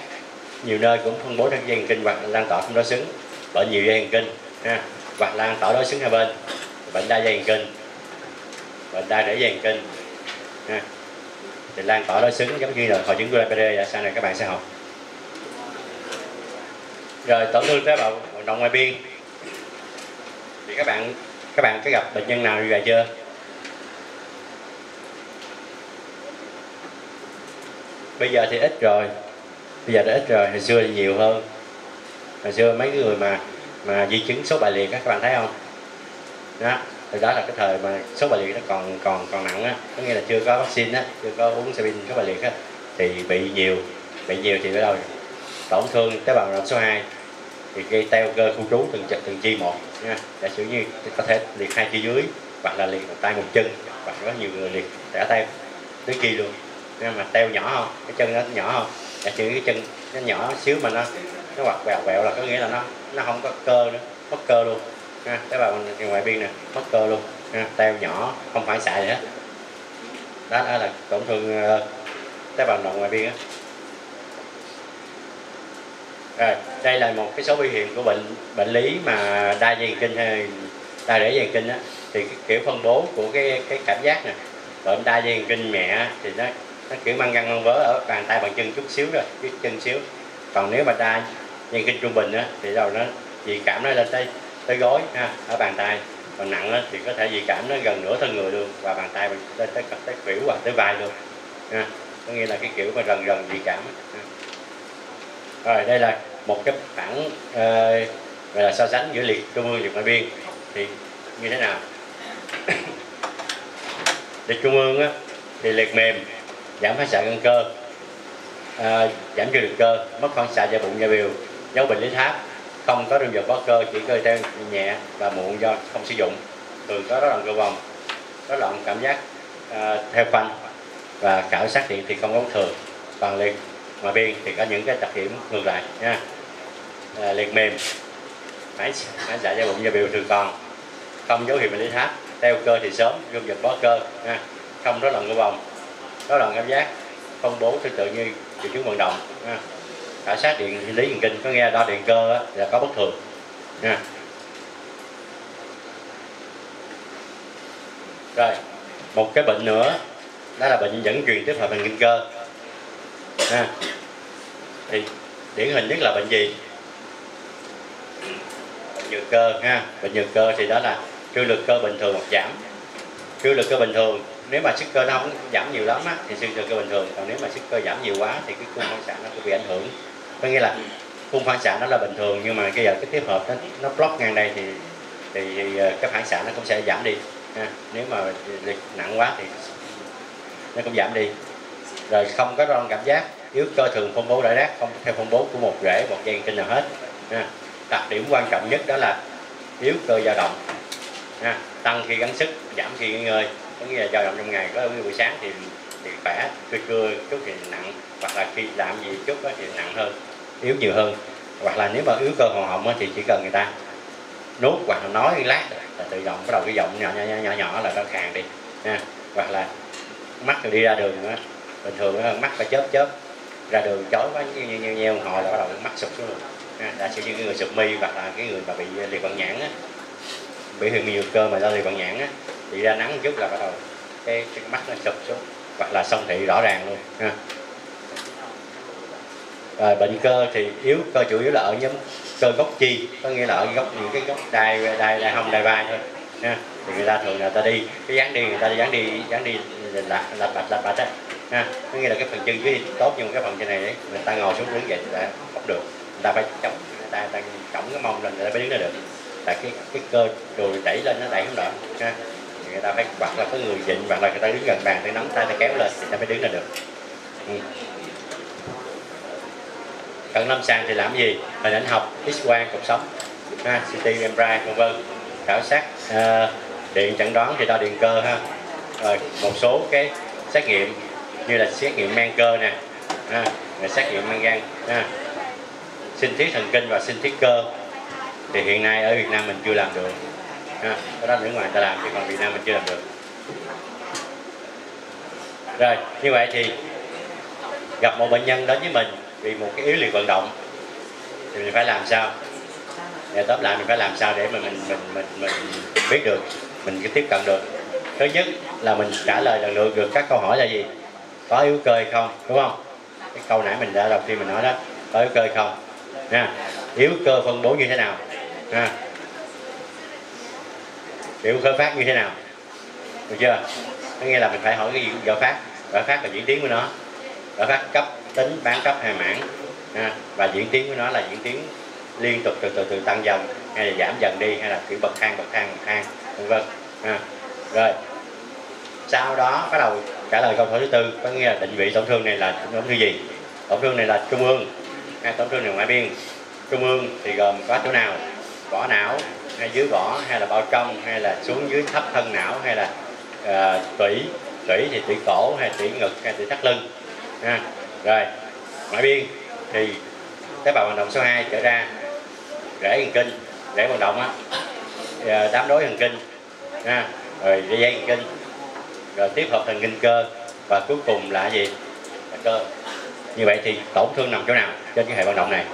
nhiều nơi cũng phân bố theo dây kinh hoặc là lan tỏa không đối xứng bệnh nhiều dây kinh, ha. hoặc lan tỏa đối xứng hai bên, bệnh đa dây kinh, bệnh đa rễ dây kinh thì lan tỏa đối xứng giống như là hội chứng Guillain-Barré vậy dạ, sau này các bạn sẽ học. Rồi, tổn thương tế bào vận động ngoài biên. Thì các bạn các bạn có gặp bệnh nhân nào như vậy chưa? Bây giờ thì ít rồi. Bây giờ đã ít rồi. Hồi xưa thì nhiều hơn. Hồi xưa mấy người mà mà di chứng số bại liệt các bạn thấy không? Đó thì đó là cái thời mà số bại liệt nó còn còn còn nặng á. Có nghĩa là chưa có vaccine á, chưa có uống sabin số bại liệt á, thì bị nhiều bị nhiều thì bắt đầu tổn thương tế bào rộng số 2 thì gây teo cơ khu trú từng chật từng chi một, nha. Giả sử như có thể liệt hai chi dưới, hoặc là liệt một tay một chân, hoặc có nhiều người liệt cả tay tới chi luôn. Nhưng mà teo nhỏ không, cái chân nó nhỏ không. Giả sử cái chân nó nhỏ xíu mà nó nó hoặc vẹo vẹo là có nghĩa là nó nó không có cơ nữa, mất cơ luôn ha tế bào ngoài biên nè mất cơ luôn. Ha teo nhỏ không phải xài gì hết đó, đó là tổn thương tế bào động ngoài biên á. Rồi đây là một cái số biểu hiện của bệnh bệnh lý mà đa dây kinh hay đa rễ dây kinh á. Thì cái kiểu phân bố của cái cái cảm giác nè bệnh đa dây kinh nhẹ thì nó nó kiểu mang găng mang vớ ở bàn tay bàn chân chút xíu rồi chút chân xíu. Còn nếu mà đa dây kinh trung bình á thì đầu nó dị cảm nó lên tới tới gối ha ở bàn tay. Còn nặng thì có thể dị cảm nó gần nửa thân người luôn và bàn tay mình tới tới tới biểu và tới vai luôn ha. Có nghĩa là cái kiểu mà rần rần dị cảm ha. rồi đây là một cái bản uh, ờ, gọi là so sánh giữa liệt trung ương và ngoại biên. Thì như thế nào? [coughs] Liệt trung ương á, thì liệt mềm giảm phản xạ gân cơ à, giảm chịu lực cơ mất phản xạ da bụng da biểu dấu bệnh lý tháp không có rung dịch bó cơ chỉ cơ theo nhẹ và muộn do không sử dụng. Thường có rối loạn cơ vòng rối loạn cảm giác à, theo phanh và khảo sát điện thì không có thường. Còn liệt ngoài biên thì có những cái đặc điểm ngược lại nha. À, liệt mềm máy máy dạ da bụng da biểu thường còn không dấu hiệu bệnh lý tháp. Teo cơ thì sớm rung giật bó cơ nha. Không rối loạn cơ vòng rối loạn cảm giác phân bố tương tự như triệu chứng vận động nha khảo sát điện lý thần kinh có nghe đo điện cơ là có bất thường. Nha. Rồi một cái bệnh nữa đó là bệnh dẫn truyền tiếp hợp thần kinh cơ. Ha. thì điển hình nhất là bệnh gì? Bệnh nhược cơ ha. Bệnh nhược cơ thì đó là trương lực cơ bình thường hoặc giảm. Trương lực cơ bình thường nếu mà sức cơ nó không giảm nhiều lắm á, thì xương cơ bình thường. Còn nếu mà sức cơ giảm nhiều quá thì cái cung phản xạ nó cũng bị ảnh hưởng có nghĩa là cung phản xạ nó là bình thường, nhưng mà bây giờ cái tiếp hợp nó nó block ngang đây thì thì ờ, cái phản xạ nó cũng sẽ giảm đi, ha. nếu mà liệt nặng quá thì nó cũng giảm đi rồi không có đo cảm giác, yếu cơ thường phân bố rải rác, không theo phân bố của một rễ, một dây kinh nào hết, ha. đặc điểm quan trọng nhất đó là yếu cơ dao động, ha. tăng khi gắng sức, giảm khi nghỉ ngơi có nghĩa là dao động trong ngày có buổi sáng thì thì khỏe cưa cưa chút thì nặng, hoặc là khi làm gì chút thì nặng hơn yếu nhiều hơn. Hoặc là nếu mà yếu cơ hồng họng thì chỉ cần người ta nuốt hoặc là nói lát là tự động bắt đầu cái giọng nhỏ nhỏ nhỏ nhỏ, nhỏ là nó khàn đi nha hoặc là mắt thì đi ra đường đó, bình thường đó, mắt phải chớp chớp ra đường chói quá như như, như, như hồi là bắt đầu mắt sụp xuống luôn nha. đã sử như cái người sụp mi hoặc là cái người mà bị liệt vận nhãn á bị hiện nhiều cơ mà do liệt vận nhãn á thì ra nắng một chút là bắt đầu cái, cái mắt nó sụp xuống hoặc là song thị rõ ràng luôn ha à, bệnh cơ thì yếu cơ chủ yếu là ở nhóm cơ gốc chi có nghĩa là ở gốc những cái gốc đai đai đai hông đai vai thôi ha thì người ta thường là ta đi cái dáng đi người ta dáng đi dáng đi là là bạch là bạch á ha có nghĩa là cái phần chân dưới tốt nhưng mà cái phần chân này ấy, người ta ngồi xuống đứng dậy là không được người ta phải chống người ta, ta cổng cái mông lên người ta mới đứng ra được tại cái cái cơ đùi đẩy lên nó đẩy không được ha thì người ta phải hoặc là có người dịnh hoặc là người ta đứng gần bàn tay nắm tay ta kéo lên thì ta mới đứng ra được ừ cận lâm sàng thì làm gì? Hình ảnh học x quang cột sống. Ha, ct MRI vân vân. Khảo sát uh, điện chẩn đoán thì đo điện cơ ha. Rồi một số cái xét nghiệm như là xét nghiệm men cơ nè. Ha, rồi xét nghiệm men gan ha, sinh thiết thần kinh và sinh thiết cơ. Thì hiện nay ở Việt Nam mình chưa làm được. Ha, cái đó nước ngoài ta làm chứ còn Việt Nam mình chưa làm được. Rồi như vậy thì gặp một bệnh nhân đến với mình vì một cái yếu liệt vận động, thì mình phải làm sao? Để tóm lại mình phải làm sao để mà mình mình mình mình biết được, mình cứ tiếp cận được. Thứ nhất là mình trả lời lần lượt được các câu hỏi là gì? Có yếu cơ hay không? Đúng không? Cái câu nãy mình đã đầu tiên mình nói đó. Có yếu cơ hay không? Nha. Yếu cơ phân bố như thế nào? Nha. Yếu cơ phát như thế nào? Được chưa? Có nghĩa là mình phải hỏi cái gì? Giải phát giải phát là diễn tiến của nó. Giải phát cấp tính bán cấp hay mảng ha. và diễn tiến của nó là diễn tiến liên tục từ từ từ tăng dần hay là giảm dần đi hay là kiểu bậc thang bậc thang bậc thang vân vân ha. rồi sau đó bắt đầu trả lời câu hỏi thứ tư có nghĩa là định vị tổn thương này là tổn thương gì tổn thương này là trung ương hay tổn thương này ngoại biên trung ương thì gồm có chỗ nào vỏ não hay dưới vỏ hay là bao trong hay là xuống dưới thấp thân não hay là uh, tủy tủy thì tủy cổ hay tủy ngực hay tủy thắt lưng ha rồi ngoại biên thì tế bào vận động số 2 trở ra rễ thần kinh rễ vận động á. Dạ, Đám đối thần kinh ha. rồi dây thần kinh rồi tiếp hợp thần kinh cơ và cuối cùng là gì? Là cơ. Như vậy thì tổn thương nằm chỗ nào trên cái hệ vận động này?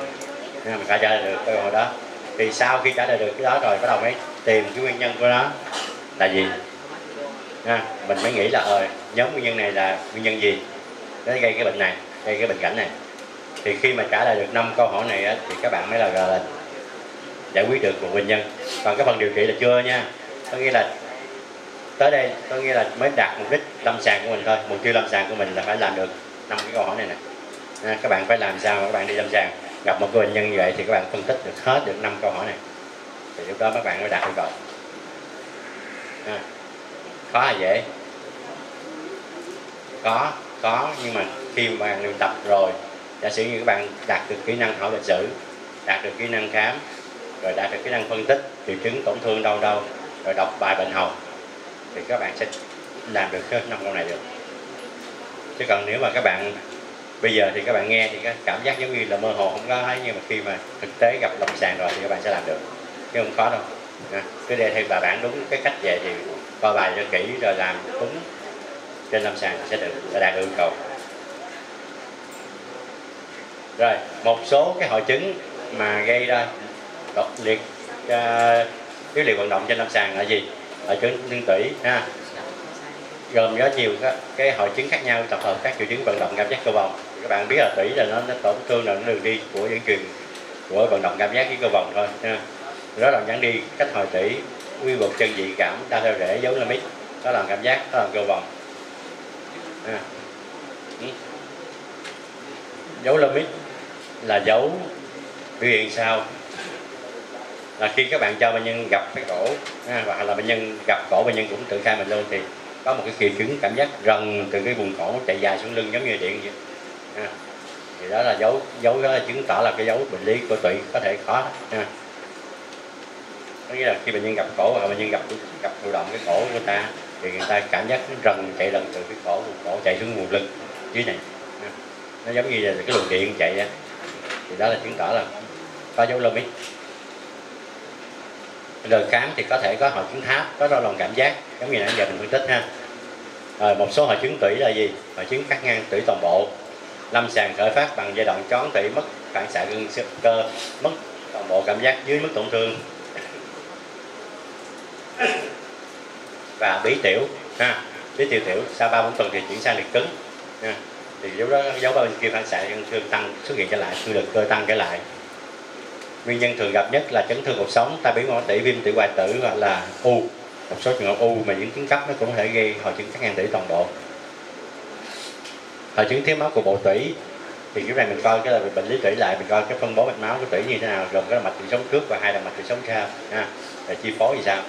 Ha, mình phải trả lời được cái hồi đó. Thì sau khi trả lời được cái đó rồi bắt đầu mới tìm cái nguyên nhân của nó. Là gì? Ha, mình mới nghĩ là ờ nhóm nguyên nhân này là nguyên nhân gì nó gây cái bệnh này? Gây cái bình cảnh này. Thì khi mà trả lời được năm câu hỏi này á, thì các bạn mới là, là giải quyết được một nguyên nhân. Còn cái phần điều trị là chưa nha. Có nghĩa là tới đây có nghĩa là mới đạt mục đích lâm sàng của mình thôi. Mục tiêu lâm sàng của mình là phải làm được năm cái câu hỏi này nè. À, các bạn phải làm sao các bạn đi lâm sàng? Gặp một cái bệnh nhân như vậy thì các bạn phân tích được hết được năm câu hỏi này. Thì lúc đó các bạn mới đạt yêu cầu à, khó là dễ? Có có nhưng mà khi mà bạn luyện tập rồi giả sử như các bạn đạt được kỹ năng hỏi lịch sử đạt được kỹ năng khám rồi đạt được kỹ năng phân tích triệu chứng tổn thương đâu đâu rồi đọc bài bệnh học thì các bạn sẽ làm được hết năm câu này được. Chứ còn nếu mà các bạn bây giờ thì các bạn nghe thì cái cảm giác giống như là mơ hồ không có thấy nhưng mà khi mà thực tế gặp lâm sàng rồi thì các bạn sẽ làm được. Chứ không khó đâu. À, cứ để theo bài bản đúng cái cách về thì coi bài cho kỹ rồi làm đúng trên lâm sàng sẽ được sẽ đạt được yêu cầu. Rồi một số cái hội chứng mà gây ra độc liệt uh, liệt vận động trên lâm sàng là gì? Hội chứng liên tủy ha? Gồm có nhiều cái, cái hội chứng khác nhau tập hợp các triệu chứng vận động cảm giác cơ vòng. Các bạn biết là tủy là nó, nó tổn thương là nó đường đi của dẫn truyền của vận động cảm giác với cơ vòng thôi ha? Đó là dẫn đi cách hồi tủy quy buộc chân dị cảm đa theo rễ dấu limit đó là cảm giác đó là cơ vòng ha. Ừ. dấu là dấu biểu hiện sao là khi các bạn cho bệnh nhân gặp cái cổ ha, hoặc là bệnh nhân gặp cổ bệnh nhân cũng tự khai mình luôn thì có một cái triệu chứng cảm giác rần từ cái vùng cổ chạy dài xuống lưng giống như điện vậy ha. thì đó là dấu dấu đó là chứng tỏ là cái dấu bệnh lý của tụy có thể khó ha. có nghĩa là khi bệnh nhân gặp cổ hoặc bệnh nhân gặp gặp thụ động cái cổ của ta thì người ta cảm giác cái rần chạy lần từ cái cổ vùng cổ chạy xuống vùng lưng dưới này. Nó giống như là cái luồng điện chạy ra thì đó là chứng tỏ là có dấu lô lời khám thì có thể có hội chứng tháp, có đau lòng cảm giác, giống như nãy giờ mình phân tích ha. Rồi một số hội chứng tủy là gì? Hội chứng cắt ngang tủy toàn bộ. Lâm sàng khởi phát bằng giai đoạn chón tủy mất phản xạ gân cơ, mất toàn bộ cảm giác dưới mức tổn thương. Và bí tiểu, ha. Bí tiểu tiểu, sau ba bốn tuần thì chuyển sang liệt cứng ha. thì dấu đó dấu bên kia phản xạ chấn thương tăng xuất hiện trở lại xương lực cơ tăng trở lại. Nguyên nhân thường gặp nhất là chấn thương cuộc sống, tai biến mô tủy, viêm tiểu hoại tử hoặc là u. Một số trường hợp u mà những chứng cấp nó cũng có thể gây hội chứng cắt ngang tủy toàn bộ. Hội chứng thiếu máu của bộ tủy, thì cái này mình coi cái là bệnh lý tủy lại, mình coi cái phân bố mạch máu của tủy như thế nào, gồm cái là mạch tủy sống trước và hai là mạch tủy sống sau, ha. Rồi chi phối gì sao?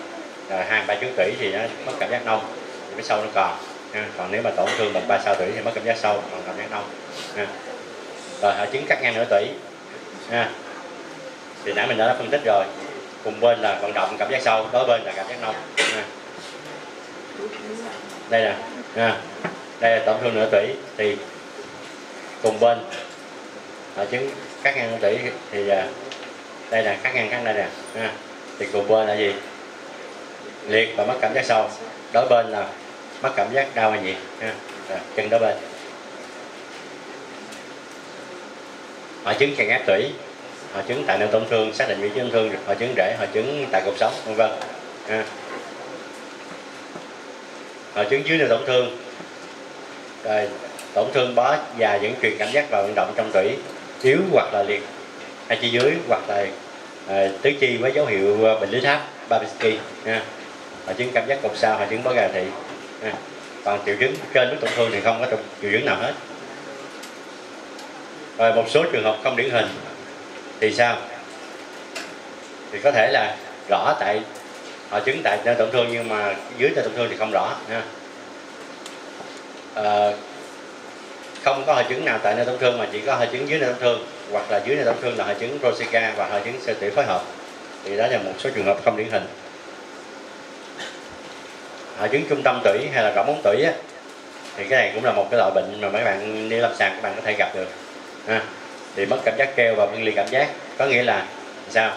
Rồi hai, ba chứng tủy thì nó mất cảm giác nông, thì cái sâu nó còn ha. còn nếu mà tổn thương bằng ba sao tủy thì mất cảm giác sâu, còn cảm giác nông ha. rồi hội chứng cắt ngang nửa tủy ha thì nãy mình đã phân tích rồi, cùng bên là vận động cảm giác sâu, đối bên là cảm giác nông đây nè đây là tổn thương nửa tủy thì cùng bên hội chứng cắt ngang nửa tủy thì đây là cắt ngang cắt đây nè ha. thì cùng bên là gì liệt và mất cảm giác sâu. Đối bên là mất cảm giác đau hay gì. Ha. Rồi, chân đối bên. Hội chứng chèn áp tủy hội chứng tại nơi tổn thương xác định vị trí tổn thương hội chứng rễ hội chứng tại cột sống vân vân. Ha. hội chứng dưới nơi tổn thương. Rồi tổn thương bó và dẫn truyền cảm giác và vận động trong tủy yếu hoặc là liệt hai chi dưới hoặc là à, tứ chi với dấu hiệu ờ, bệnh lý tháp Babinski ha hội chứng cảm giác cột sao hội chứng bó gà thị. Ha. còn triệu chứng trên mức tổn thương thì không có triệu chứng nào hết. Rồi một số trường hợp không điển hình. Thì sao? Thì có thể là rõ tại hội chứng tại nơi tổn thương nhưng mà dưới nơi tổn thương thì không rõ. Ha. À, không có hội chứng nào tại nơi tổn thương mà chỉ có hội chứng dưới nơi tổn thương hoặc là dưới nơi tổn thương là hội chứng rosica và hội chứng sơ tủy phối hợp. Thì đó là một số trường hợp không điển hình hội chứng trung tâm tủy hay là rỗng ống tủy á, thì cái này cũng là một cái loại bệnh mà mấy bạn đi lâm sàng các bạn có thể gặp được. Ha. thì mất cảm giác keo và phân ly cảm giác. Có nghĩa là sao?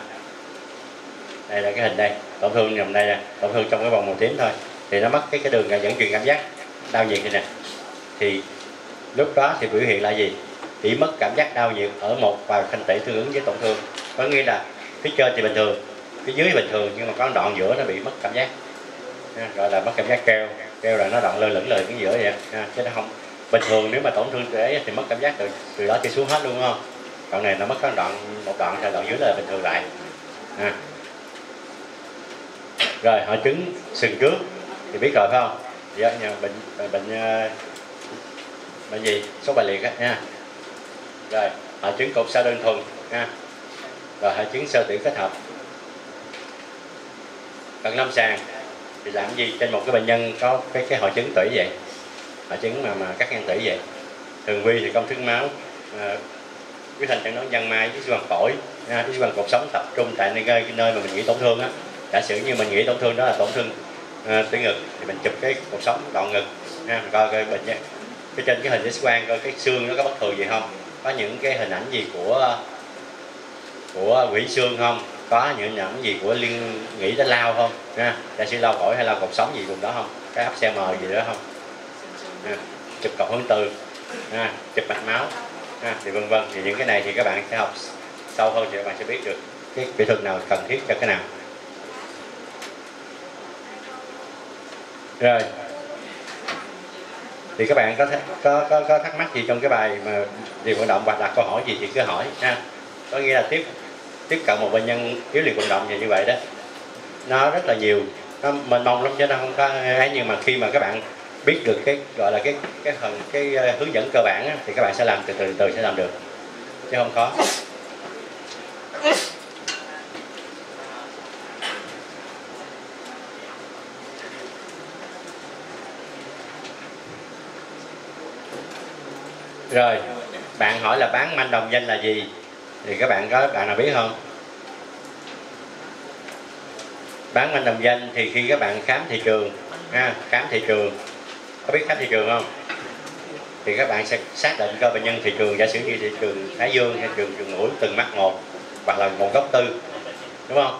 Đây là cái hình đây tổn thương nằm đây nè tổn thương trong cái vòng màu tím thôi. Thì nó mất cái cái đường dẫn truyền cảm giác đau nhiệt này nè. Thì lúc đó thì biểu hiện là gì? Bị mất cảm giác đau nhiệt ở một vài thanh tỉ tương ứng với tổn thương. Có nghĩa là phía trên thì bình thường phía dưới thì bình thường nhưng mà có đoạn giữa nó bị mất cảm giác ha, gọi là mất cảm giác keo keo là nó đoạn lơ lửng lời cái giữa vậy ha, chứ nó không. Bình thường nếu mà tổn thương đấy thì mất cảm giác từ từ đó thì xuống hết luôn không? Đoạn này nó mất cái đoạn một đoạn thì đoạn dưới là bình thường lại ha. rồi hội chứng sừng trước thì biết rồi phải không? Dạ, nhà bệnh bệnh bệnh ờ, gì? Số bài liệt á nha. Rồi hội chứng cột sao đơn thuần ha. Rồi hội chứng sơ tử kết hợp. Cận lâm sàng thì làm gì? Trên một cái bệnh nhân có cái cái hội chứng tủy vậy. Hội chứng mà mà cắt ngang tủy vậy. Thường quy thì công thức máu ờ, à, cái thành chẩn đoán văn mai với bằng phổi à, với bằng cột sống tập trung tại nơi cái nơi mà mình nghĩ tổn thương á. Giả sử như mình nghĩ tổn thương đó là tổn thương ờ, à, tủy ngực thì mình chụp cái cột sống đoạn ngực ha, coi coi bệnh nhân. Cái trên cái hình x quang coi cái xương nó có bất thường gì không? Có những cái hình ảnh gì của của quỷ xương không? Có những những gì của liên nghĩ đến lao không? Nha ca sĩ lao phổi hay lao cột sống gì cùng đó không? Cái áp xe mờ gì đó không? Nha. chụp cầu hướng từ nha. chụp mạch máu nha, thì vân vân. Thì những cái này thì các bạn sẽ học sâu hơn thì các bạn sẽ biết được cái kỹ thuật nào cần thiết cho cái nào. Rồi. Thì các bạn có có có, có thắc mắc gì trong cái bài mà điều vận động hoặc đặt câu hỏi gì thì cứ hỏi ha. Có nghĩa là tiếp tiếp cận một bệnh nhân yếu liệt vận động như vậy đó. Nó rất là nhiều. Nó mênh mông lắm chứ nó không có ấy nhưng mà khi mà các bạn biết được cái gọi là cái cái phần cái, cái hướng dẫn cơ bản á, thì các bạn sẽ làm từ từ từ sẽ làm được. Chứ không khó. Rồi bạn hỏi là bán manh đồng danh là gì? Thì các bạn có bạn nào biết không? Bán manh đồng danh thì khi các bạn khám thị trường ha, khám thị trường có biết khám thị trường không? Thì các bạn sẽ xác định coi bệnh nhân thị trường giả sử như thị trường thái dương hay trường trường mũi từng mắt một hoặc là một góc tư đúng không?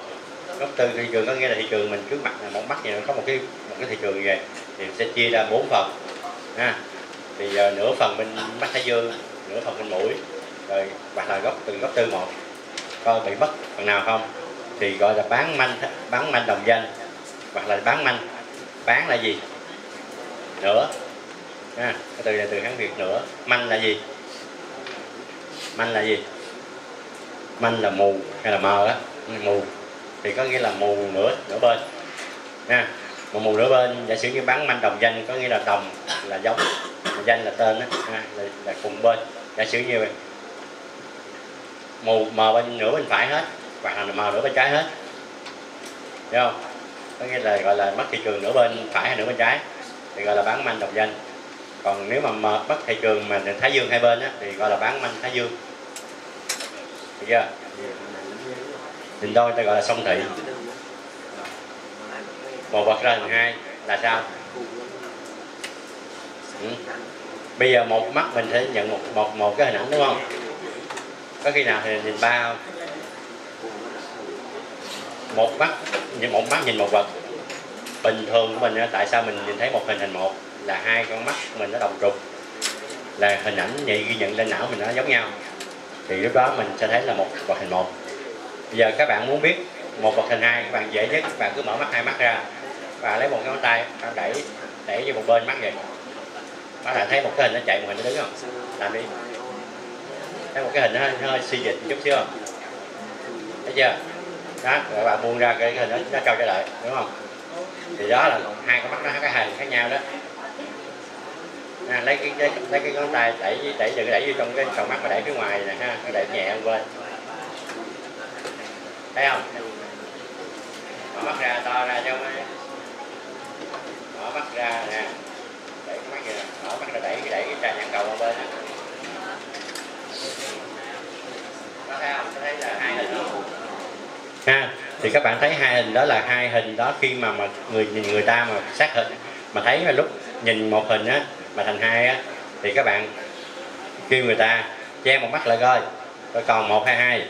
Góc tư thị trường có nghĩa là thị trường mình trước mặt là một mắt này nó có một cái một cái thị trường như vậy? Thì sẽ chia ra bốn phần ha. Thì giờ nửa phần bên mắt thái dương nửa phần bên mũi rồi hoặc là gốc từ gốc tư một. Coi bị mất phần nào không? Thì gọi là bán manh bán manh đồng danh. Hoặc là bán manh. Bán là gì? Nửa. À, cái từ này từ hán việt nửa. Manh là gì? Manh là gì? Manh là mù hay là mờ á. Mù. Thì có nghĩa là mù nửa nửa bên. Nha mà mù nửa bên giả sử như bán manh đồng danh có nghĩa là đồng là giống danh là tên đó, là, là cùng bên. Giả sử như vậy mù mờ bên nửa bên phải hết. Hoặc là mờ nửa bên trái hết. Thấy không? Có nghĩa là gọi là mất thị trường nửa bên phải hay nửa bên trái. Thì gọi là bán manh độc danh. Còn nếu mà mờ mất thị trường mà thái dương hai bên á, thì gọi là bán manh thái dương. Được chưa? Nhìn đôi ta gọi là song thị. Một vật ra thành hai là sao? Ừ. bây giờ một mắt mình sẽ nhận một một một cái hình ảnh đúng không? Có khi nào thì nhìn ba không một mắt, nhìn một mắt, nhìn một vật. Bình thường của mình tại sao mình nhìn thấy một hình thành một? Là hai con mắt mình nó đồng trục. Là hình ảnh vậy ghi nhận lên não mình nó giống nhau. Thì lúc đó mình sẽ thấy là một vật hình một. Bây giờ các bạn muốn biết một vật hình hai, các bạn dễ nhất, các bạn cứ mở mắt hai mắt ra và lấy một cái ngón tay bạn đẩy đẩy vô một bên mắt vậy các bạn thấy một cái hình nó chạy, một hình nó đứng không? Làm đi thấy một cái hình nó hơi, hơi suy dịch chút xíu không? Thấy chưa? Đó rồi bạn buông ra cái hình đó nó trao trở lại đúng không? Thì đó là hai con mắt nó có hình khác nhau đó. À, lấy cái, cái lấy cái ngón tay đẩy đẩy đừng đẩy vô trong cái tròng mắt mà đẩy phía ngoài nè ha đẩy nhẹ bên thấy không? Mở mắt ra to ra cho mấy mở mắt ra nè. Đẩy cái mắt ra mở mắt ra đẩy đẩy cái trà nhãn cầu qua bên nè có thấy không có thấy là hai hình không ha thì các bạn thấy hai hình đó là hai hình đó khi mà mà người nhìn người ta mà xác hình mà thấy là lúc nhìn một hình á, mà thành hai á, thì các bạn kêu người ta, che một mắt lại coi rồi còn một hay hai,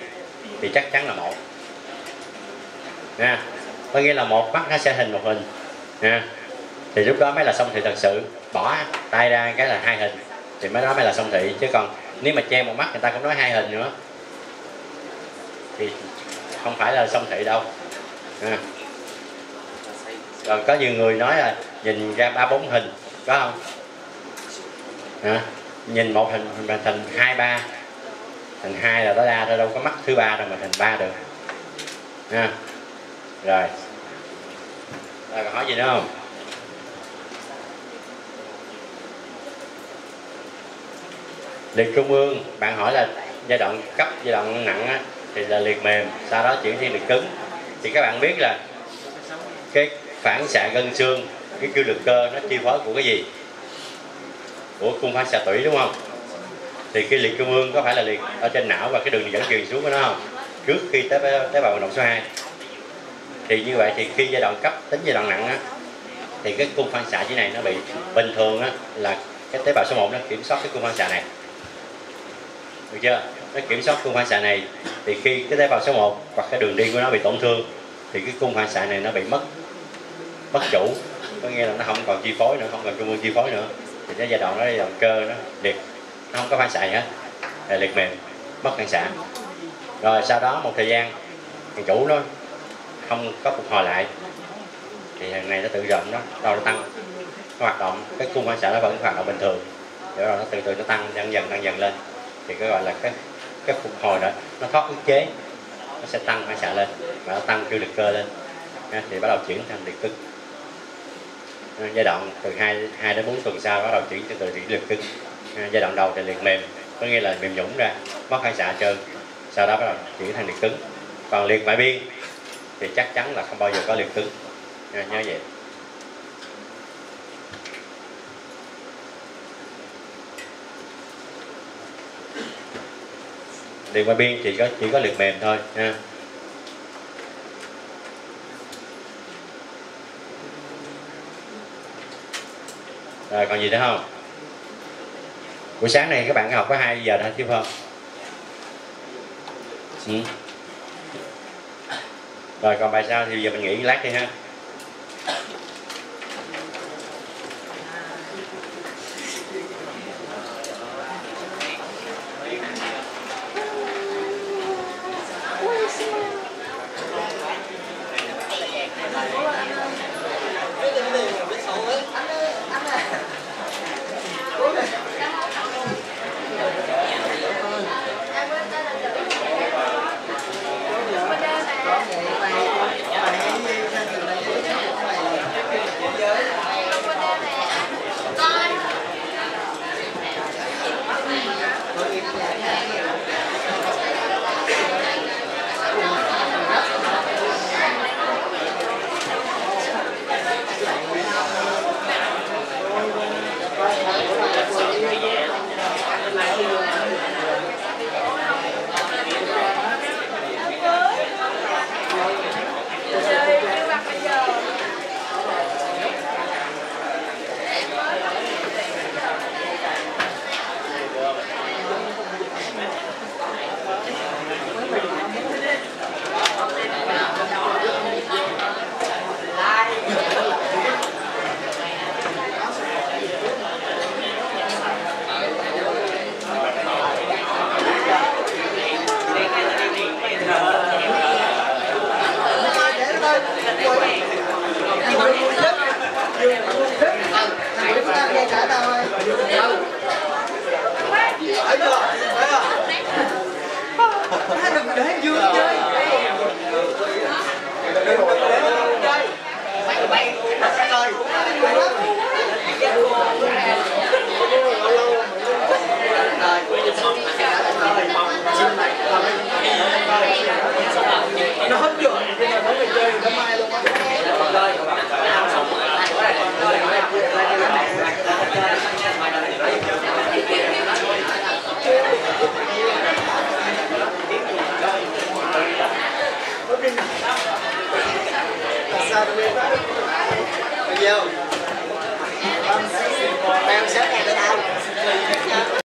thì chắc chắn là một. Nha. Có nghĩa là một mắt nó sẽ hình một hình, nha. Thì lúc đó mới là song thị thật sự, bỏ tay ra cái là hai hình, thì mới đó mới là song thị. Chứ còn nếu mà che một mắt người ta cũng nói hai hình nữa. Thì không phải là song thị đâu à. rồi có nhiều người nói là nhìn ra ba bốn hình có không à. nhìn một hình mà thành hai ba thành hai là tối đa ra đâu có mắt thứ ba đâu mà thành ba được à. rồi rồi còn hỏi gì nữa không liệt trung ương bạn hỏi là giai đoạn cấp giai đoạn nặng á, thì là liệt mềm, sau đó chuyển sang liệt cứng. Thì các bạn biết là cái phản xạ gân xương, cái cơ lực cơ nó chi phối của cái gì? Của cung phản xạ tủy, đúng không? Thì cái liệt cơ mương có phải là liệt ở trên não và cái đường dẫn truyền xuống của nó không? Trước khi tới tế bào vận động số 2 thì như vậy thì khi giai đoạn cấp, tính giai đoạn nặng á, thì cái cung phản xạ dưới này nó bị bình thường á, là cái tế bào số 1 nó kiểm soát cái cung phản xạ này. Được chưa? Nó kiểm soát cung phản xạ này, thì khi cái tế bào số 1 hoặc cái đường đi của nó bị tổn thương, thì cái cung phản xạ này nó bị mất mất chủ. Có nghĩa là nó không còn chi phối nữa, không còn trung ương chi phối nữa. Thì cái giai đoạn đó, giai cơ nó liệt. Nó không có phản xạ gì hết, là liệt mềm, mất phản xạ. Rồi sau đó một thời gian thằng chủ nó không có phục hồi lại. Thì thằng này nó tự rộng nó đau nó tăng. Nó hoạt động, cái cung phản xạ nó vẫn hoạt động bình thường. Rồi nó từ từ nó tăng, dần dần, tăng dần lên. Thì cái gọi là cái cái phục hồi đó nó thoát ức chế nó sẽ tăng phản xạ lên và nó tăng kêu lực cơ lên. Thì bắt đầu chuyển thành liệt cứng. Giai đoạn từ 2, 2 đến 4 tuần sau bắt đầu chuyển từ từ liệt cứng. Giai đoạn đầu thì liệt mềm có nghĩa là mềm nhũng ra mất phản xạ trơn sau đó bắt đầu chuyển thành liệt cứng. Còn liệt bãi biên thì chắc chắn là không bao giờ có liệt cứng. Nhớ vậy. Điện qua biên chỉ có chỉ có liệt mềm thôi nha rồi, còn gì nữa không? Buổi sáng này các bạn học có 2 giờ thôi, chứ không? Ừ. rồi, còn bài sau thì giờ mình nghỉ lát đi ha.